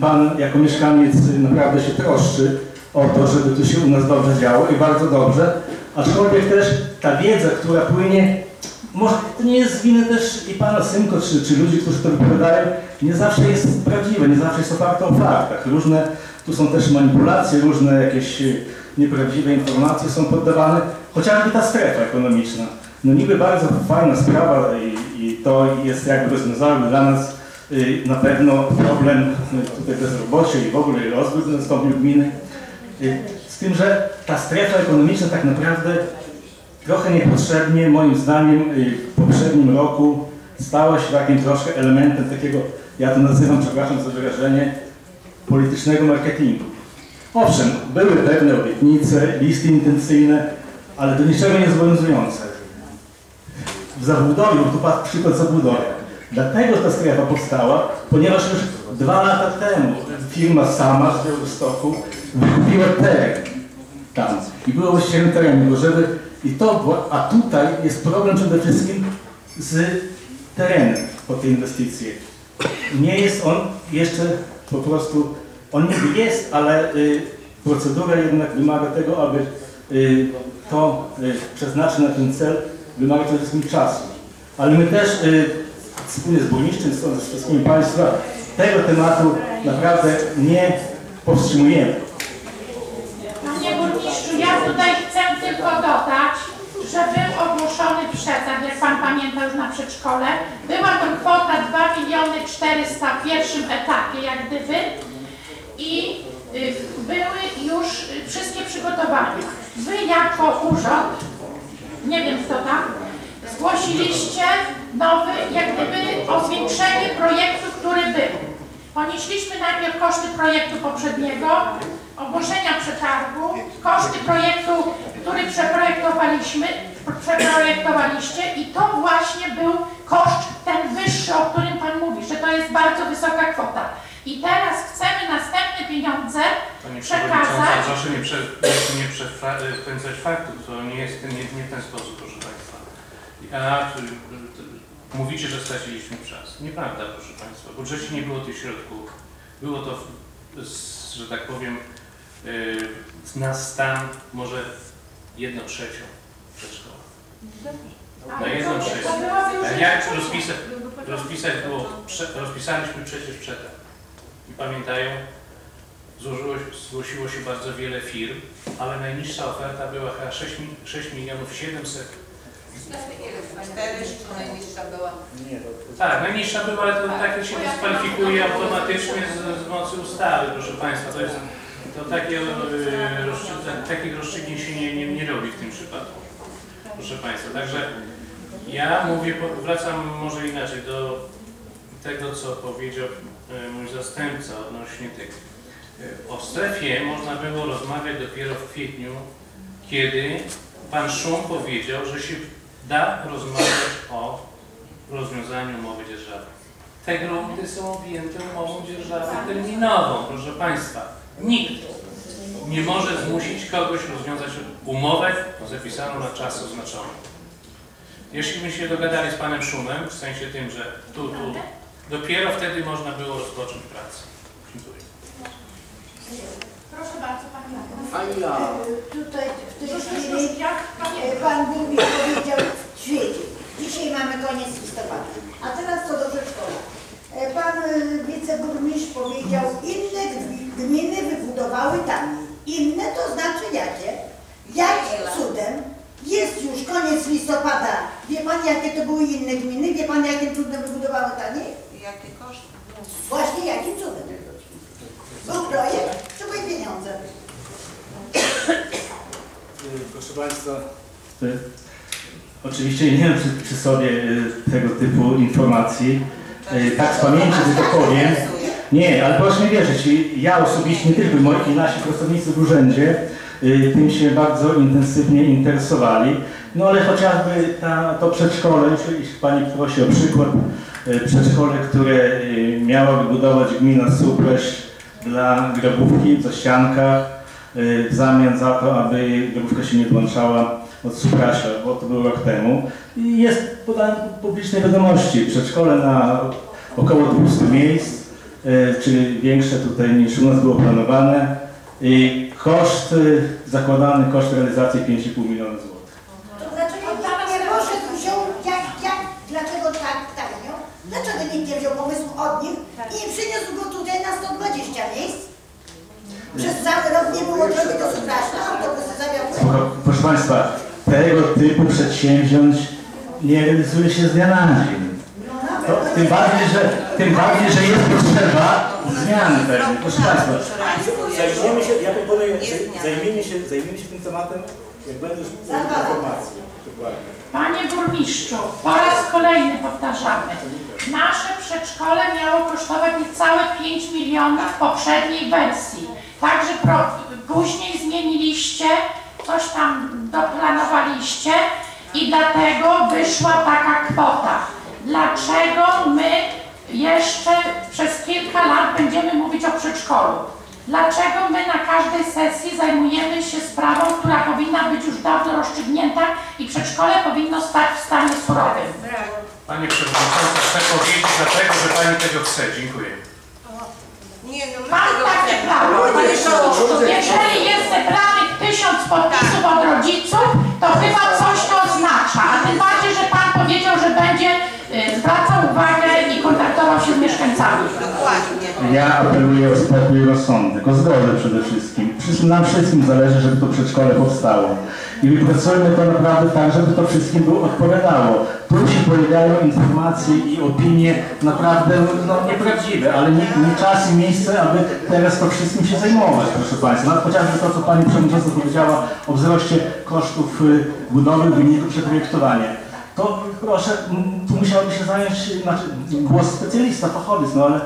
Pan jako mieszkaniec naprawdę się troszczy o to, żeby tu się u nas dobrze działo i bardzo dobrze. Aczkolwiek też ta wiedza, która płynie, może to nie jest winy też i Pana Symko, czy, czy ludzi, którzy to wypowiadają, nie zawsze jest prawdziwe, nie zawsze jest oparte o faktach. Różne, tu są też manipulacje, różne jakieś y, nieprawdziwe informacje są poddawane, chociażby ta strefa ekonomiczna. No niby bardzo fajna sprawa i, i to jest jakby rozwiązalny dla nas y, na pewno problem y, tutaj bezrobocia i w ogóle rozwój nastąpił gminy. Y, Z tym, że ta strefa ekonomiczna tak naprawdę trochę niepotrzebnie, moim zdaniem, y, w poprzednim roku stała się takim troszkę elementem takiego, ja to nazywam, przepraszam za wyrażenie, politycznego marketingu. Owszem, były pewne obietnice, listy intencyjne, ale do niczego nie zobowiązujące. W zabudowie, tu padł przykład zabudowy. Dlatego ta strefa powstała, ponieważ już dwa lata temu firma sama z Białegostoku wykupiła teren tam i było właścicielem terenu, żeby i to, a tutaj jest problem przede wszystkim z terenem po tej inwestycji. Nie jest on jeszcze po prostu, on niby jest, ale y, procedura jednak wymaga tego, aby y, to y, przeznaczyć na ten cel, wymaga przede wszystkim czasu. Ale my też y, wspólnie z burmistrzem, z wszystkimi Państwa tego tematu naprawdę nie powstrzymujemy. Panie burmistrzu, ja tutaj chcę tylko dodać, że był ogłoszony przetarg, jak Pan pamięta już na przedszkole. Była to kwota 2 miliony 400 w pierwszym etapie, jak gdyby. I y, były już wszystkie przygotowania. Wy jako urząd, nie wiem kto tam, zgłosiliście nowy, jak gdyby o zwiększenie projektu, który był. Ponieśliśmy najpierw koszty projektu poprzedniego, ogłoszenia przetargu, koszty projektu, który przeprojektowaliśmy, przeprojektowaliście i to właśnie był koszt ten wyższy, o którym Pan mówi, że to jest bardzo wysoka kwota. I teraz chcemy następne pieniądze Panie przekazać. Proszę nie, prze, proszę nie przekręcać faktów, to nie jest nie, nie w ten sposób, proszę Państwa. A, mówicie, że straciliśmy czas. Nieprawda, proszę Państwa. W budżecie nie było tych środków. Było to, że tak powiem, yy, na stan może jedną trzecią przedszkola. Na jedną trzecią. Jak rozpisać, rozpisać było, prze, rozpisaliśmy przecież przetarg. I pamiętają, złożyło, zgłosiło się bardzo wiele firm, ale najniższa oferta była chyba 6, mi- 6 milionów 700. Cztery najniższa była. Tak, najniższa była, ale to takie się dyskwalifikuje automatycznie z, z mocy ustawy, proszę Państwa. To jest, to takie, yy, rozstrzygnięć- takich rozstrzygnięć się nie, nie, nie robi w tym przypadku. Proszę Państwa, także ja mówię, wracam może inaczej do tego, co powiedział e, mój zastępca odnośnie tych. O strefie można było rozmawiać dopiero w kwietniu, kiedy pan Szum powiedział, że się da rozmawiać o rozwiązaniu umowy dzierżawy. Te grunty są objęte umową dzierżawy terminową, proszę Państwa. Nikt nie może zmusić kogoś rozwiązać umowę zapisaną na czas oznaczony. Jeśli się dogadali z Panem Szumem, w sensie tym, że tu, tu, dopiero wtedy można było rozpocząć pracę. Proszę bardzo, Pani. Pani Joanna. E, Tutaj w tej chwili jak? e, Pan burmistrz powiedział w świecie. Dzisiaj mamy koniec listopada. A teraz co do przedszkola. E, Pan wiceburmistrz powiedział, inne gmi- gminy wybudowały taniej. Inne to znaczy jakie? Jakim cudem jest już koniec listopada. Wie Pan jakie to były inne gminy? Wie Pan jakim cudem wybudowały taniej? Jakie koszty? Właśnie jakim cudem? Był projekt, to były pieniądze. Proszę Państwa, y, oczywiście nie mam przy, przy sobie y, tego typu informacji. Y, Tak z pamięci tylko powiem. Nie, ale proszę mi wierzyć, ja osobiście, nie tylko moi i nasi pracownicy w urzędzie, y, tym się bardzo intensywnie interesowali. No ale chociażby ta, to przedszkole, jeśli jeśli Pani prosi o przykład, y, przedszkole, które y, miała wybudować gmina Supresz dla grobówki w Zaściankach, y, w zamian za to, aby grobówka się nie odłączała od Suprasia, bo to był rok temu. I jest podane publicznej wiadomości przedszkole na około 200 miejsc, y, czyli większe tutaj niż u nas było planowane. I koszt, y, zakładany koszt realizacji 5,5 miliona złotych. To dlaczego nikt nie poszedł, wziął, jak, jak, dlaczego tak tanio? Dlaczego nikt nie wziął pomysłu od nich i nie przyniósł go tutaj na 120 miejsc? Przez cały rok nie było drogi do Supraszna, autobusy zawiodły. Proszę Państwa, tego typu przedsięwziąć nie realizuje się z dnia na dzień. To, tym, bardziej, że, tym bardziej, że jest potrzeba zmiany pewnej. Proszę Państwa, zajmiemy się, ja proponuję, zajmijmy się, zajmijmy się tym tematem, jak będą już informacje. Panie burmistrzu, po raz kolejny powtarzamy. Nasze przedszkole miało kosztować niecałe 5 milionów w poprzedniej wersji. Także później zmieniliście, coś tam doplanowaliście i dlatego wyszła taka kwota. Dlaczego my jeszcze przez kilka lat będziemy mówić o przedszkolu? Dlaczego my na każdej sesji zajmujemy się sprawą, która powinna być już dawno rozstrzygnięta i przedszkole powinno stać w stanie surowym? Panie Przewodniczący, chcę powiedzieć dlatego, że Pani tego chce. Dziękuję. Nie, no my Pan tego takie chcemy. prawo, panie Sołtys. Jeżeli jest zebranych tysiąc podpisów od rodziców, to chyba coś to oznacza. A mieszkańcami. Dokładnie. Ja apeluję o spokój i rozsądek, o zgodę przede wszystkim. Wszystkim, nam wszystkim zależy, żeby to przedszkole powstało. I wypracujmy to naprawdę tak, żeby to wszystkim było odpowiadało. Tu się pojawiają informacje i opinie naprawdę no, nieprawdziwe, ale nie, nie czas i miejsce, aby teraz to wszystkim się zajmować, proszę Państwa. Nawet chociażby to, co Pani Przewodnicząca powiedziała o wzroście kosztów y, budowy w wyniku przeprojektowania. To proszę, tu musiałby się zająć znaczy, głos specjalista, fachowiec, no ale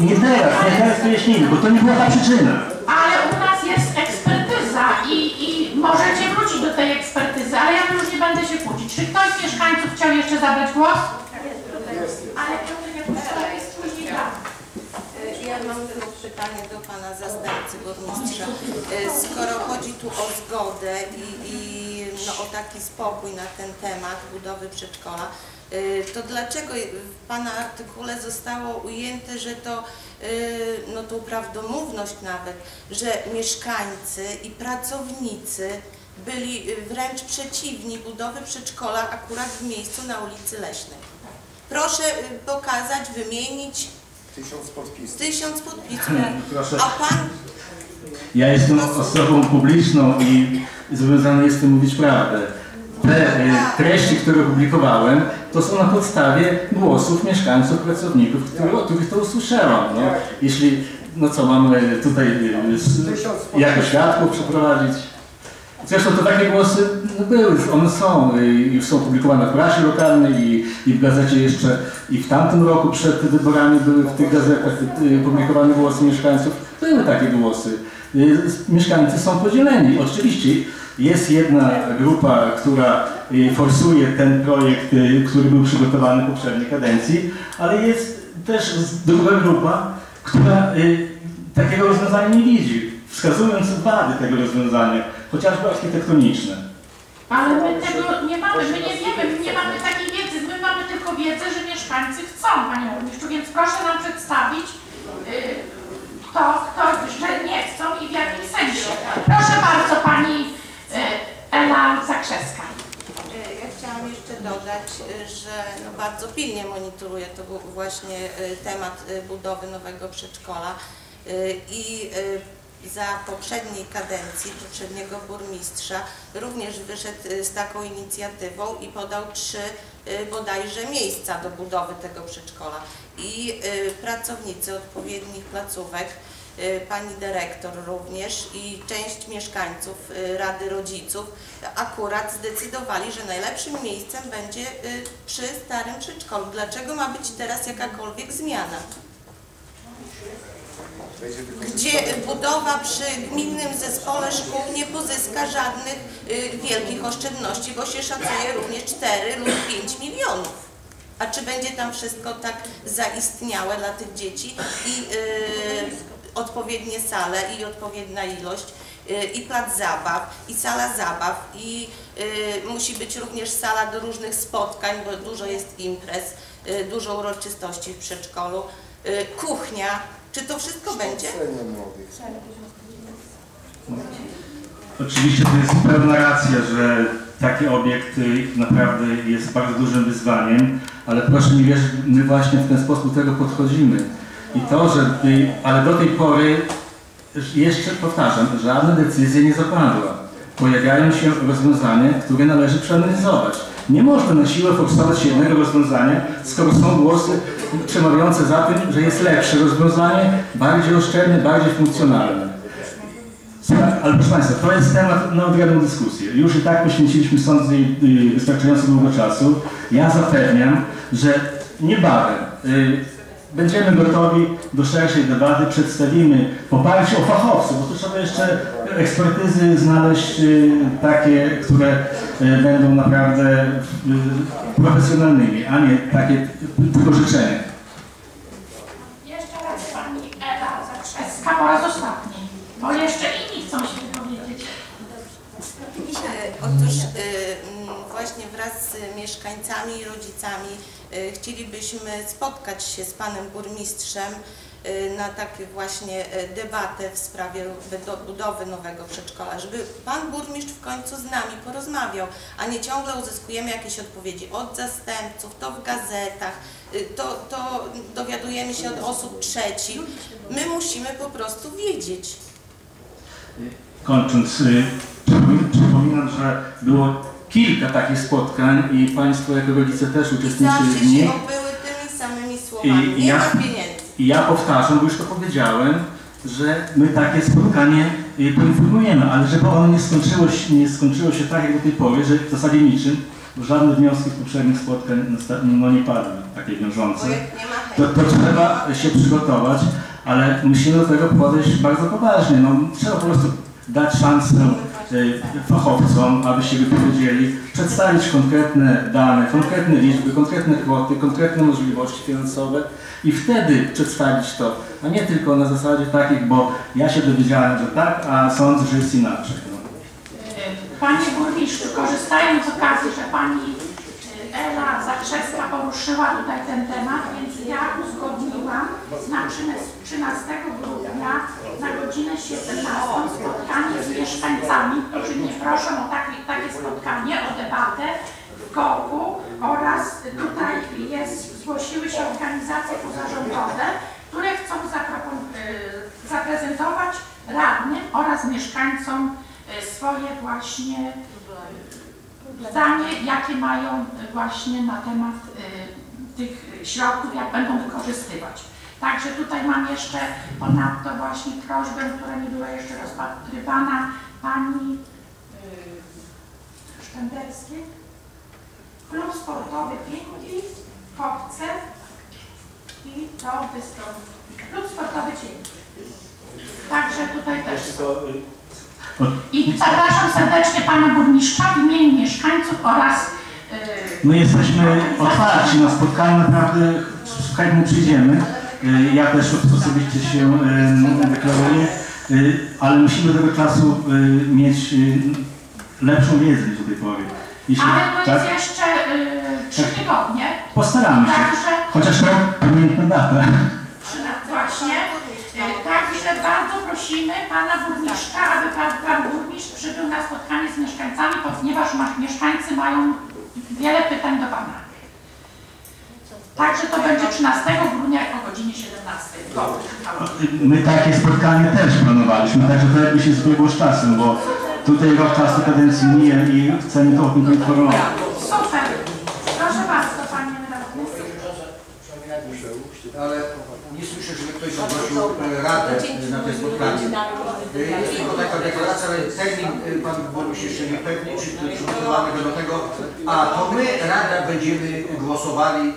nie teraz, nie teraz wyjaśnijmy, bo to nie była ta przyczyna. Ale u nas jest ekspertyza i, i możecie wrócić do tej ekspertyzy, ale ja tu już nie będę się kłócić. Czy ktoś z mieszkańców chciał jeszcze zabrać głos? Ale Piotr Jakuszka jest później tam. Mam tylko pytanie do pana zastępcy burmistrza. Y, Skoro chodzi tu o zgodę i, i no, o taki spokój na ten temat budowy przedszkola, y, to dlaczego w pana artykule zostało ujęte, że to, y, no tą prawdomówność nawet, że mieszkańcy i pracownicy byli wręcz przeciwni budowy przedszkola akurat w miejscu na ulicy Leśnej. Proszę pokazać, wymienić Tysiąc podpisów. Tysiąc podpisów. Proszę. A pan, Ja jestem osobą publiczną i zobowiązany jestem mówić prawdę. Te e, treści, które publikowałem, to są na podstawie głosów mieszkańców, pracowników, których, o których to usłyszałam. No. Jeśli, no co, mamy tutaj e, jako świadków przeprowadzić? Zresztą to takie głosy no, były, one są y, i są publikowane w prasie lokalnej i, i w gazecie jeszcze i w tamtym roku przed wyborami były w tych gazetach y, publikowane głosy mieszkańców. Były takie głosy. Y, Mieszkańcy są podzieleni. Oczywiście jest jedna grupa, która y, forsuje ten projekt, y, który był przygotowany w poprzedniej kadencji, ale jest też druga grupa, która y, takiego rozwiązania nie widzi, wskazując wady tego rozwiązania, chociażby architektoniczne. Ale my tego nie mamy, my nie wiemy, my nie mamy takiej wiedzy, my mamy tylko wiedzę, że mieszkańcy chcą, Panie Burmistrzu, więc proszę nam przedstawić y, to, kto, że nie chcą i w jakim sensie. Proszę bardzo Pani y, Ela Zakrzewska. Y, Ja chciałam jeszcze dodać, y, że no bardzo pilnie monitoruję to był właśnie temat budowy nowego przedszkola i za poprzedniej kadencji poprzedniego burmistrza również wyszedł y, z taką inicjatywą i podał trzy y, bodajże miejsca do budowy tego przedszkola. I y, pracownicy odpowiednich placówek pani dyrektor również i część mieszkańców Rady Rodziców akurat zdecydowali, że najlepszym miejscem będzie przy starym przedszkolu. Dlaczego ma być teraz jakakolwiek zmiana? Gdzie budowa przy gminnym zespole szkół nie pozyska żadnych y, wielkich oszczędności, bo się szacuje również 4 lub 5 milionów. A czy będzie tam wszystko tak zaistniałe dla tych dzieci i y, odpowiednie sale i odpowiednia ilość y, i plac zabaw, i sala zabaw, i musi być również sala do różnych spotkań, bo dużo jest imprez, dużo uroczystości w przedszkolu, kuchnia. Czy to wszystko będzie? Oczywiście to jest pełna racja, że taki obiekt naprawdę jest bardzo dużym wyzwaniem, ale proszę mi wierzyć, my właśnie w ten sposób do tego podchodzimy. I to, że, y, ale do tej pory, jeszcze powtarzam, żadna decyzja nie zapadła. Pojawiają się rozwiązania, które należy przeanalizować. Nie można na siłę forsować jednego rozwiązania, skoro są głosy przemawiające za tym, że jest lepsze rozwiązanie, bardziej oszczędne, bardziej funkcjonalne. Ale proszę Państwa, to jest temat na odrębną dyskusję. Już i tak poświęciliśmy sądzę y, wystarczająco dużo czasu. Ja zapewniam, że niebawem y, będziemy gotowi do szerszej debaty, przedstawimy w oparciu o fachowców, bo tu trzeba jeszcze ekspertyzy znaleźć y, takie, które będą naprawdę y, profesjonalnymi, a nie takie tylko życzenia. Jeszcze raz Pani Ela Zakrzewska po raz ostatni, bo jeszcze inni chcą się wypowiedzieć. E, Otóż e, właśnie wraz z mieszkańcami i rodzicami e, chcielibyśmy spotkać się z panem burmistrzem e, na taką właśnie e, debatę w sprawie budo- budowy nowego przedszkola, żeby pan burmistrz w końcu z nami porozmawiał, a nie ciągle uzyskujemy jakieś odpowiedzi od zastępców, to w gazetach, e, to, to dowiadujemy się od osób trzecich. My musimy po prostu wiedzieć. Kończąc, y, przypomin- przypominam, że było kilka takich spotkań i Państwo jako rodzice też uczestniczyli Zawsze w nich. się obyły tymi samymi słowami. I nie ja- ma pieniędzy. I ja powtarzam, bo już to powiedziałem, że my takie spotkanie y, poinformujemy, ale żeby ono nie skończyło, się, nie skończyło się tak jak do tej pory, że w zasadzie niczym, bo żadne wnioski z poprzednich spotkań no, nie padły, takie wiążące. To, to trzeba się przygotować, ale musimy do tego podejść bardzo poważnie. No, trzeba po prostu dać szansę fachowcom, aby się wypowiedzieli, przedstawić konkretne dane, konkretne liczby, konkretne kwoty, konkretne możliwości finansowe i wtedy przedstawić to, a nie tylko na zasadzie takich, bo ja się dowiedziałem, że tak, a sądzę, że jest inaczej. No. Panie Burmistrzu, korzystając z okazji, że Pani Ela Zakrzewska poruszyła tutaj ten temat, więc ja uzgodniłam na 13 grudnia na godzinę 17 spotkanie z mieszkańcami, którzy mnie proszą o takie, takie spotkanie, o debatę w Kołku oraz tutaj jest, zgłosiły się organizacje pozarządowe, które chcą y, zaprezentować radnym oraz mieszkańcom y, swoje właśnie zdanie, jakie mają y, właśnie na temat y, tych środków, jak będą wykorzystywać. Także tutaj mam jeszcze ponadto właśnie prośbę, która nie była jeszcze rozpatrywana, pani y, sztenderskie, klub sportowy Piękki, Kopce i to wystąpi. Klub sportowy Piękki. Także tutaj też są. I zapraszam serdecznie pana burmistrza w imieniu mieszkańców oraz y, My jesteśmy otwarci na spotkanie, naprawdę chętnie przyjdziemy. Y, Ja też osobiście się y, deklaruję, ale musimy do tego czasu mieć lepszą wiedzę do tej pory. Jeśli, Ale to tak, jest jeszcze y, trzy tygodnie. postaramy się. Także, Chociaż to pamiętna data. właśnie, także bardzo prosimy pana burmistrza, aby pan, pan burmistrz przybył na spotkanie z mieszkańcami, ponieważ ma, mieszkańcy mają wiele pytań do pana. Także to będzie 13 grudnia o godzinie 17. Dobrze. My takie spotkanie też planowaliśmy, także to jakby się zbiegło z czasem, bo tutaj rok czasu kadencji mija i chcemy to o tym poinformować. Super. Proszę bardzo, panie radny. Ale ktoś zaprosił e, radę e, na to spotkanie. E, Jest tylko taka deklaracja, ale termin pan burmistrz jeszcze nie pewny, czy przygotowany do tego. A to my, Rada, będziemy głosowali,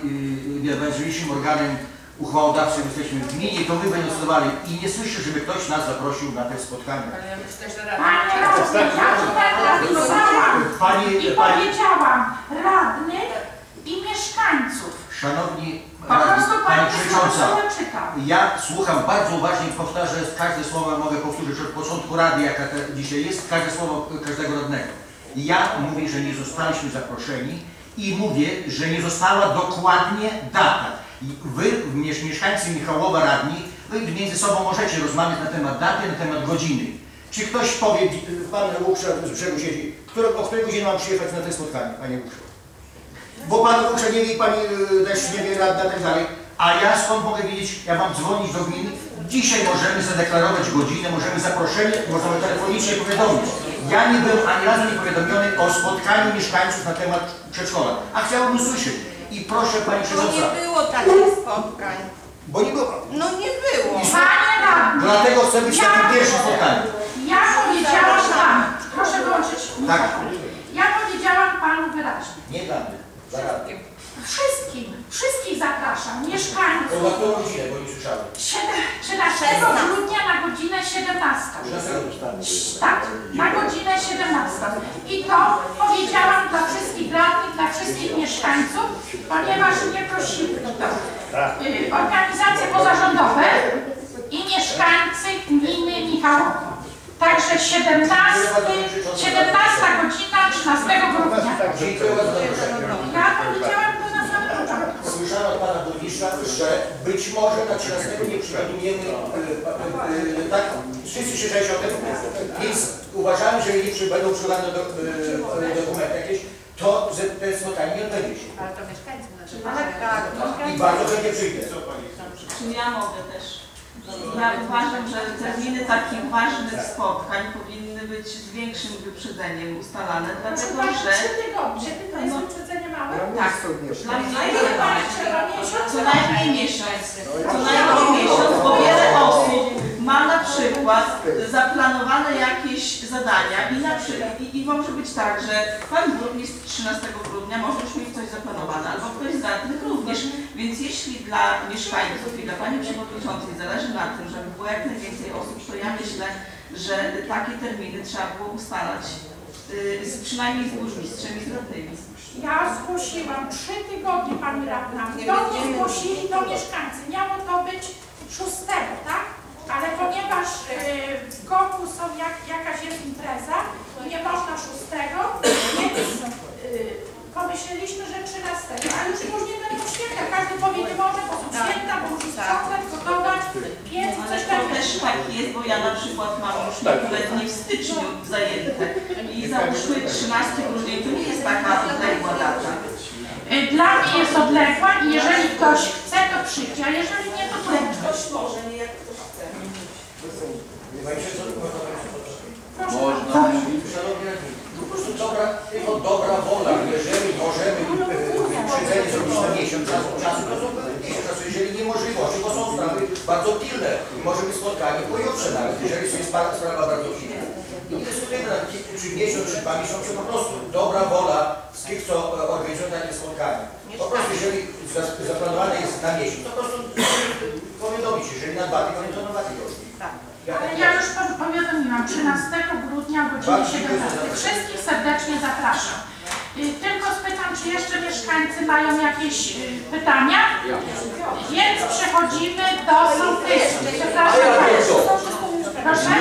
nie, najważniejszym organem uchwałodawczym jesteśmy w gminie, to my będziemy decydowali. I nie słyszę, żeby ktoś nas zaprosił na to spotkanie. Ale ja myślę, że Panie radny, ja tutaj napisałam Pani, i pani, powiedziałam radnych i mieszkańców. szanowni Pani przewodnicząca. Ja słucham bardzo uważnie i powtarzam każde słowo, mogę powtórzyć od początku rady, jaka dzisiaj jest, każde słowo każdego radnego. Ja mówię, że nie zostaliśmy zaproszeni i mówię, że nie została dokładnie data. Wy, miesz- mieszkańcy Michałowa radni, wy między sobą możecie rozmawiać na temat daty, na temat godziny. Czy ktoś powie, pan Łuksza z brzegu siedzi, którą, o której godzinie mam przyjechać na to spotkanie, panie Łukszu? Bo pan Łuksza nie wie, pani y, też nie wie radna tak dalej. A ja skąd mogę wiedzieć, ja mam dzwonić do gminy? Dzisiaj możemy zadeklarować godzinę, możemy zaproszenie, możemy telefonicznie powiadomić. Ja nie byłem ani razu nie powiadomiony o spotkaniu mieszkańców na temat przedszkola, a chciałbym usłyszeć. I proszę pani Bo przewodnicząca, nie było takich spotkań. bo nie było. No nie było. Panie radny, Dlatego chcę być ja, takim pierwszym spotkaniem. ja powiedziałam panu, proszę wyłączyć Tak. Ja powiedziałam panu wyraźnie. Nie dla mnie, rady. Wszystkim, wszystkich zapraszam, mieszkańców. To na którą godzinę, bo nie słyszałem. Siedem- 13 grudnia na godzinę 17. Tak, na godzinę 17. I to powiedziałam dla wszystkich radnych, dla wszystkich mieszkańców, ponieważ mnie prosili to. Y, Organizacje pozarządowe i mieszkańcy gminy Michałowo. Także 17, 17 godzina 13 grudnia. Ja powiedziałam to na samym początku. Słyszałem od pana burmistrza, że być może na 13 nie przygotujemy, e, e, e, tak, wszyscy słyszeli o tym, więc uważamy, że jeśli będą przygotowane do, dokumenty jakieś, to te spotkanie nie odbędzie się. Ale to mieszkańcy znaczy. Ale tak, I bardzo chętnie przyjdę. Czy ja mogę też? Ja uważam, że terminy takich ważnych spotkań powinny być z większym wyprzedzeniem ustalane, dlatego że Trzy tygodnie, to jest wyprzedzenie małe? tak, co najmniej miesiąc, co najmniej miesiąc, bo wiele osób ma na przykład zaplanowane jakieś zadania i, na przykład, i, i może być tak, że pan burmistrz 13 grudnia może już mieć coś zaplanowane, albo ktoś z radnych również, więc jeśli dla mieszkańców i dla pani przewodniczącej zależy na tym, żeby było jak najwięcej osób, to ja myślę, że takie terminy trzeba było ustalać y, z, przynajmniej z burmistrzem i z radnymi. Ja zgłosiłam trzy tygodnie pani radna. To nie zgłosili to mieszkańcy. Miało to być szóstego, tak? Ale ponieważ y, w Goku są jak, jakaś jest impreza i nie można szóstego, więc y, pomyśleliśmy, że trzynastego. A już później będą święta. Każdy powie, nie może, bo są święta, bo musi sprzątać, gotować, piec, Ale coś to takiego. też tak jest, bo ja na przykład mam już nieletnie w styczniu zajęte i załóżmy 13 grudnia to nie jest taka odległa data. Y, Dla mnie jest odległa i jeżeli ktoś chce, to przyjdzie, a jeżeli nie, to trudno. Ktoś może, nie jak ktoś Można. Szanowni radni, po prostu dobra, tylko dobra wola, jeżeli możemy e, wyprzedzenie zrobić na miesiąc czasu, czasu, to zróbmy miesiąc czasu, jeżeli niemożliwe, bo są sprawy bardzo pilne, może być spotkanie pojutrze nawet, jeżeli jest sprawa bardzo pilna. I nie dyskutujemy tym, czy miesiąc, czy dwa miesiące, po prostu dobra wola z tych, co e, organizują takie spotkania. Po prostu, jeżeli za- zaplanowane jest na miesiąc, to po prostu powiadomić, jeżeli na dwa tygodnie, to na dwa tygodnie. Ja Ale tak ja już po- powiadomiłam, 13 grudnia o godzinie Bardzo dziękuję za 17. zaproszenie. Wszystkich serdecznie zapraszam. Y, Tylko spytam, czy jeszcze mieszkańcy mają jakieś y, pytania? Więc przechodzimy do sołtysów. Przepraszam bardzo. Proszę?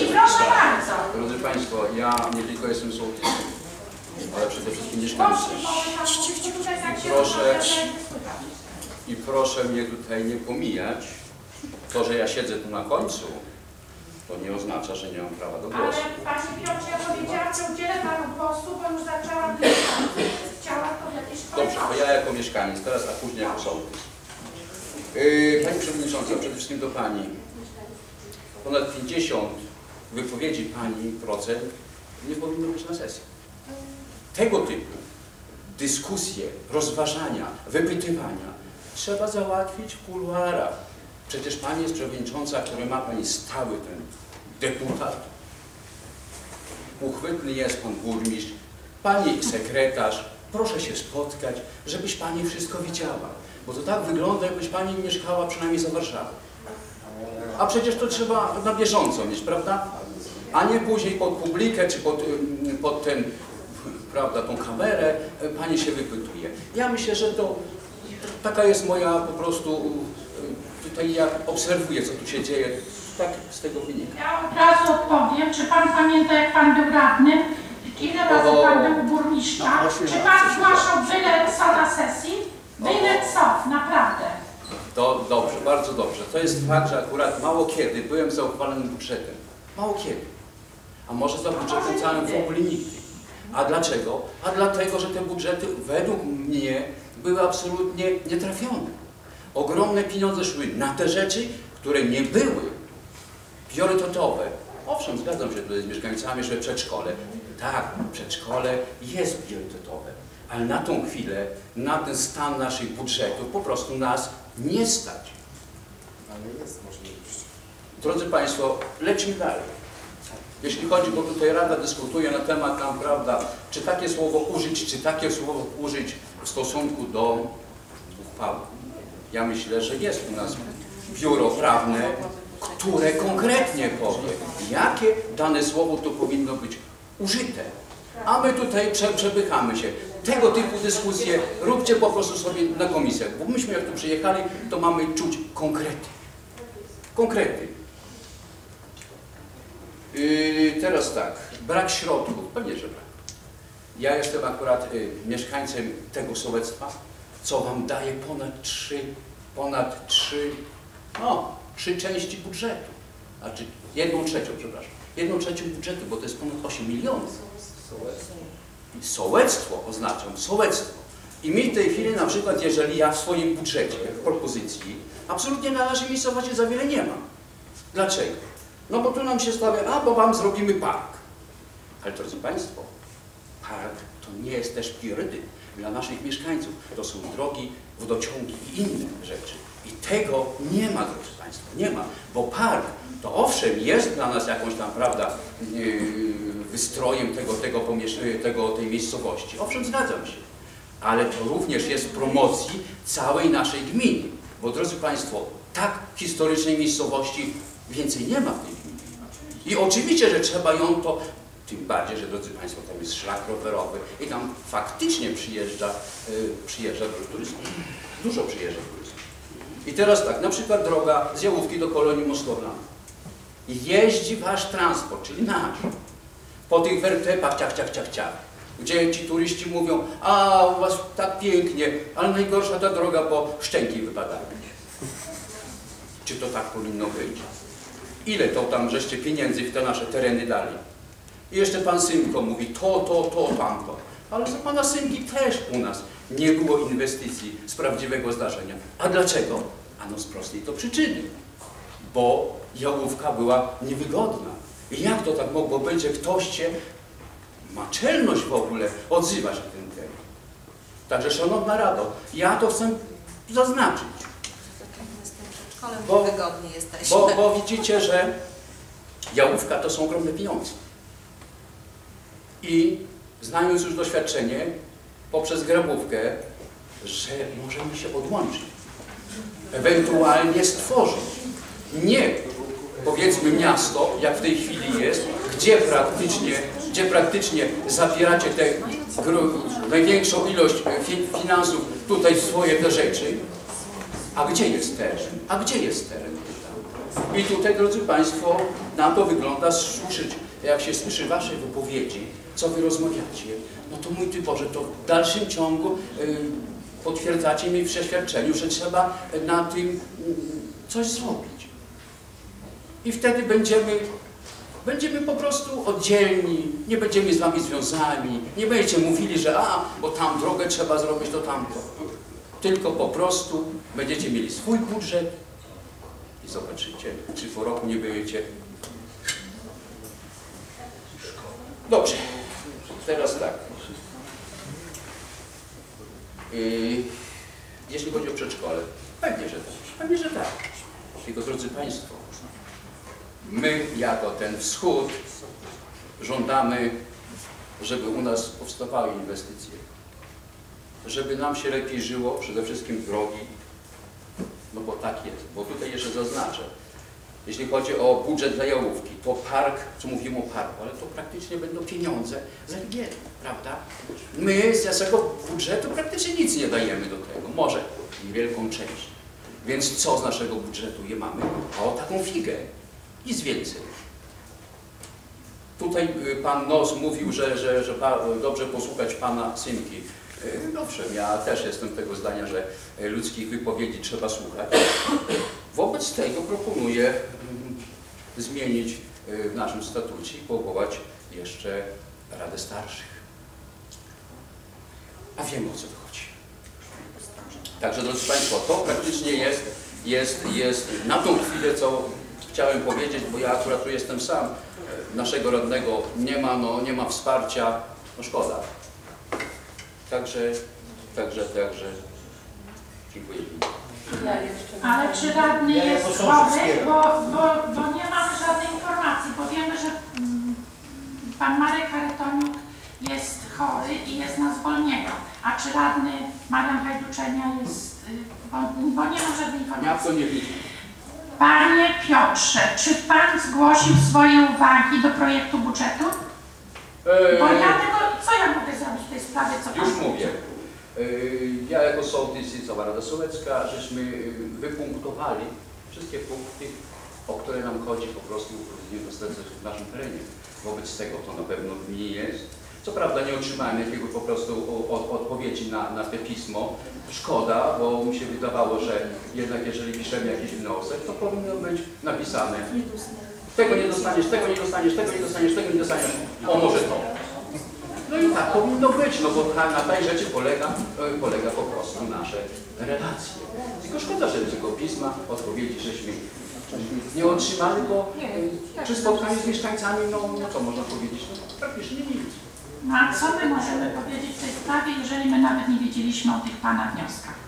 I proszę bardzo. Drodzy Państwo, ja nie tylko jestem sołtysem, ale przede wszystkim mieszkańcem. tak Proszę i proszę mnie tutaj nie pomijać. To, że ja siedzę tu na końcu, to nie oznacza, że nie mam prawa do Ale głosu. Pani Piotrze, ja powiedziałam, że udzielę Panu głosu, bo już zaczęłam. Chciałam jakiejś Dobrze, to ja jako mieszkaniec teraz, a później jako sołtys. Yy, Pani Przewodnicząca, przede wszystkim do Pani. Ponad 50 wypowiedzi Pani procent nie powinno być na sesji. Tego typu dyskusje, rozważania, wypytywania trzeba załatwić w kuluarach. Przecież Pani jest przewodnicząca, który ma Pani stały ten deputat. Uchwytny jest Pan burmistrz, Pani sekretarz. Proszę się spotkać, żebyś Pani wszystko widziała. Bo to tak wygląda, jakbyś Pani mieszkała przynajmniej za Warszawą. A przecież to trzeba na bieżąco mieć, prawda? A nie później pod publikę czy pod, pod ten, prawda, tą kamerę y, Pani się wypytuje. Ja myślę, że to taka jest moja po prostu, tutaj ja obserwuję, co tu się dzieje. Tak z tego wynika. Ja od razu odpowiem, czy Pan pamięta, jak Pan był radnym? Ile razy O, Pan był burmistrza? no, Czy Pan zgłaszał byle co na sesji? Byle co, naprawdę. To dobrze, bardzo dobrze. To jest fakt, że akurat mało kiedy byłem za uchwalonym budżetem. Mało kiedy. A może za budżetem całym w ogóle nigdy. A dlaczego? A dlatego, że te budżety według mnie były absolutnie nietrafione. Ogromne pieniądze szły na te rzeczy, które nie były priorytetowe. Owszem, zgadzam się tutaj z mieszkańcami, że przedszkole. Tak, przedszkole jest priorytetowe, ale na tą chwilę, na ten stan naszych budżetów po prostu nas nie stać. Ale jest możliwość. Drodzy Państwo, lecimy dalej. Jeśli chodzi, bo tutaj Rada dyskutuje na temat tam, prawda, czy takie słowo użyć, czy takie słowo użyć w stosunku do uchwały. Ja myślę, że jest u nas biuro prawne, które konkretnie powie, jakie dane słowo tu powinno być użyte. A my tutaj prze, się. Tego typu dyskusje róbcie po prostu sobie na komisjach, bo myśmy jak tu przyjechali, to mamy czuć konkrety. Konkrety. Yy, teraz tak, brak środków, pewnie, że brak. Ja jestem akurat y, mieszkańcem tego sołectwa, co Wam daje ponad trzy, ponad trzy, no, trzy części budżetu. Znaczy jedną trzecią, przepraszam. Jedną trzecią budżetu, bo to jest ponad 8 milionów. I Sołectwo oznaczam, sołectwo. I mi w tej chwili na przykład, jeżeli ja w swoim budżecie, w propozycji, absolutnie na naszej miejscowości za wiele nie mam. Dlaczego? No bo tu nam się stawia, a bo wam zrobimy park. Ale drodzy Państwo, park to nie jest też priorytet dla naszych mieszkańców. To są drogi, wodociągi i inne rzeczy. I tego nie ma, drodzy Państwo, nie ma. Bo park to owszem jest dla nas jakąś tam, prawda, yy, wystrojem tego, tego, pomiesz- tego, tej miejscowości. Owszem, zgadzam się. Ale to również jest promocji całej naszej gminy. Bo drodzy Państwo, tak historycznej miejscowości więcej nie ma w tej gminie. I oczywiście, że trzeba ją to, tym bardziej, że drodzy Państwo, tam jest szlak rowerowy i tam faktycznie przyjeżdża, y, przyjeżdża dużo turystów. Dużo przyjeżdża turystów. I teraz tak, na przykład droga z Jałówki do Kolonii Moskowlanej. Jeździ Wasz transport, czyli nasz, po tych wertepach ciach, ciach, ciach, ciach, gdzie ci turyści mówią, a u Was tak pięknie, ale najgorsza ta droga, bo szczęki wypadają. Czy to tak powinno być? Ile to tam żeście pieniędzy w te nasze tereny dali? I jeszcze pan Symko mówi to, to, to, tamto. Ale za pana Symki też u nas nie było inwestycji z prawdziwego zdarzenia. A dlaczego? Ano z prostej to przyczyny. Bo jałówka była niewygodna. I jak to tak mogło być, że ktoś się ma czelność w ogóle odzywać na ten temat? Także szanowna Rado, ja to chcę zaznaczyć. Bo-. Bo, bo widzicie, że Jałówka to są ogromne pieniądze. I znając już doświadczenie poprzez grabówkę, że możemy się odłączyć, ewentualnie stworzyć nie powiedzmy miasto, jak w tej chwili jest, gdzie praktycznie, gdzie praktycznie zabieracie tę największą ilość e, fi, finansów tutaj swoje te rzeczy, a gdzie jest teren? A gdzie jest teren? I tutaj, drodzy Państwo, na to wygląda słyszeć, jak się słyszy Wasze wypowiedzi, co Wy rozmawiacie, no to mój Ty Boże, to w dalszym ciągu y, potwierdzacie mi w przeświadczeniu, że trzeba na tym coś zrobić. I wtedy będziemy, będziemy po prostu oddzielni, nie będziemy z Wami związani, nie będziecie mówili, że a, bo tam drogę trzeba zrobić, to tamto. Tylko po prostu będziecie mieli swój budżet i zobaczycie, czy po roku nie będziecie. Dobrze, teraz tak. Yy, jeśli chodzi o przedszkole, pewnie, że tak. Pewnie, że tak. Tylko drodzy Państwo, my jako ten wschód żądamy, żeby u nas powstawały inwestycje, żeby nam się lepiej żyło, przede wszystkim drogi, no bo tak jest, bo tutaj jeszcze zaznaczę, jeśli chodzi o budżet dla Jałówki, to park, co mówimy o parku, ale to praktycznie będą pieniądze za Ligierę, prawda? My z naszego budżetu praktycznie nic nie dajemy do tego, może niewielką część. Więc co z naszego budżetu je mamy? O taką figę, nic więcej. Tutaj y, pan Nos mówił, że, że, że dobrze posłuchać pana Synki. Y, Owszem, ja też jestem tego zdania, że y, ludzkich wypowiedzi trzeba słuchać. Wobec tego proponuję mm, zmienić y, w naszym statucie i powołać jeszcze Radę Starszych. A wiemy o co tu chodzi. Także drodzy Państwo, to praktycznie jest, jest, jest na tą chwilę, co chciałem powiedzieć, bo ja akurat tu jestem sam, naszego radnego nie ma, no, nie ma wsparcia, no szkoda. Także, także, także, dziękuję. Ale czy radny Ja jest chory? Bo, bo, bo nie mamy żadnej informacji, bo wiemy, że mm, pan Marek Charytoniuk jest chory i jest na zwolnieniu. A czy radny Marian Hajduczenia jest, y, bo, bo nie mam żadnej Ja informacji. to nie widzę. Panie Piotrze, czy pan zgłosił swoje uwagi do projektu budżetu? Bo ja tego, co ja mogę zrobić w tej sprawie, co pan Już mówię. Yy, Ja jako sołtys i cała Rada Sołecka, żeśmy yy, wypunktowali wszystkie punkty, o które nam chodzi po prostu w naszym terenie. Wobec tego to na pewno nie jest. Co prawda nie otrzymałem jakiego po prostu odpowiedzi na, na te pismo. Szkoda, bo mi się wydawało, że jednak jeżeli piszemy jakiś wniosek, to powinno być napisane tego nie dostaniesz, tego nie dostaniesz, tego nie dostaniesz, tego nie dostaniesz. O może to. No i tak powinno być, no bo na tej rzeczy polega, polega po prostu nasze relacje. Tylko szkoda, że tego pisma, odpowiedzi żeśmy nie otrzymali, bo e, przy spotkaniu z mieszkańcami, no, no co można powiedzieć, no praktycznie nic. No a co my możemy powiedzieć w tej sprawie, jeżeli my nawet nie wiedzieliśmy o tych Pana wnioskach?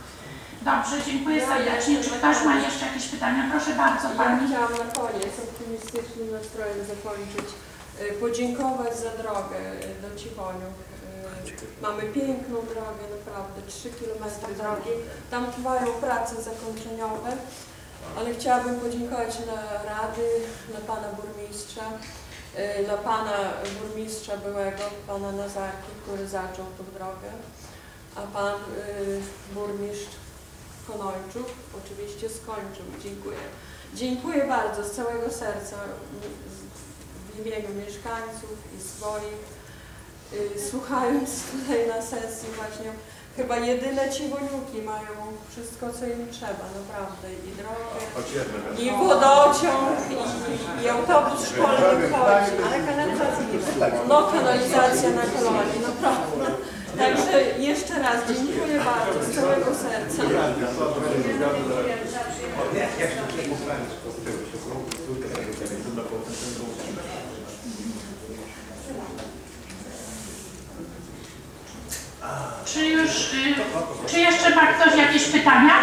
Dobrze, dziękuję serdecznie. Czy ktoś ma jeszcze jakieś pytania? Proszę bardzo Ja Pani. chciałam na koniec optymistycznym nastrojem zakończyć. Y, Podziękować za drogę y, do Cichoniów. Y, Mamy piękną drogę, naprawdę, 3 km drogi. Tam trwają prace zakończeniowe, ale chciałabym podziękować na Rady, na Pana Burmistrza, na Pana Burmistrza byłego, Pana Nazarki, który zaczął tą drogę, a Pan Burmistrz Konojczuk oczywiście skończył. Dziękuję. Dziękuję bardzo z całego serca imieniu mieszkańców i swoich. Y, Słuchając tutaj na sesji właśnie, chyba jedyne cichoniuki mają wszystko, co im trzeba, naprawdę. I drogę, i wodociąg, i, i autobus szkolny chodzi. Ale kanalizacja nie No kanalizacja na kolonii, naprawdę. Także jeszcze raz dziękuję bardzo z całego serca. Czy już, y, czy jeszcze ma ktoś jakieś pytania?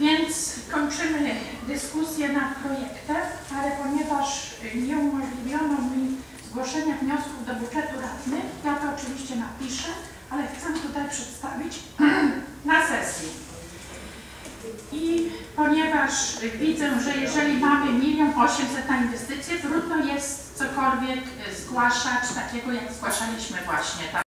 Więc kończymy dyskusję nad projektem, ale ponieważ nie umożliwiono mi zgłoszenia wniosków do budżetu radnych, ja to oczywiście napiszę, ale chcę tutaj przedstawić na sesji. I ponieważ widzę, że jeżeli mamy milion osiemset na inwestycje, trudno jest cokolwiek zgłaszać takiego, jak zgłaszaliśmy właśnie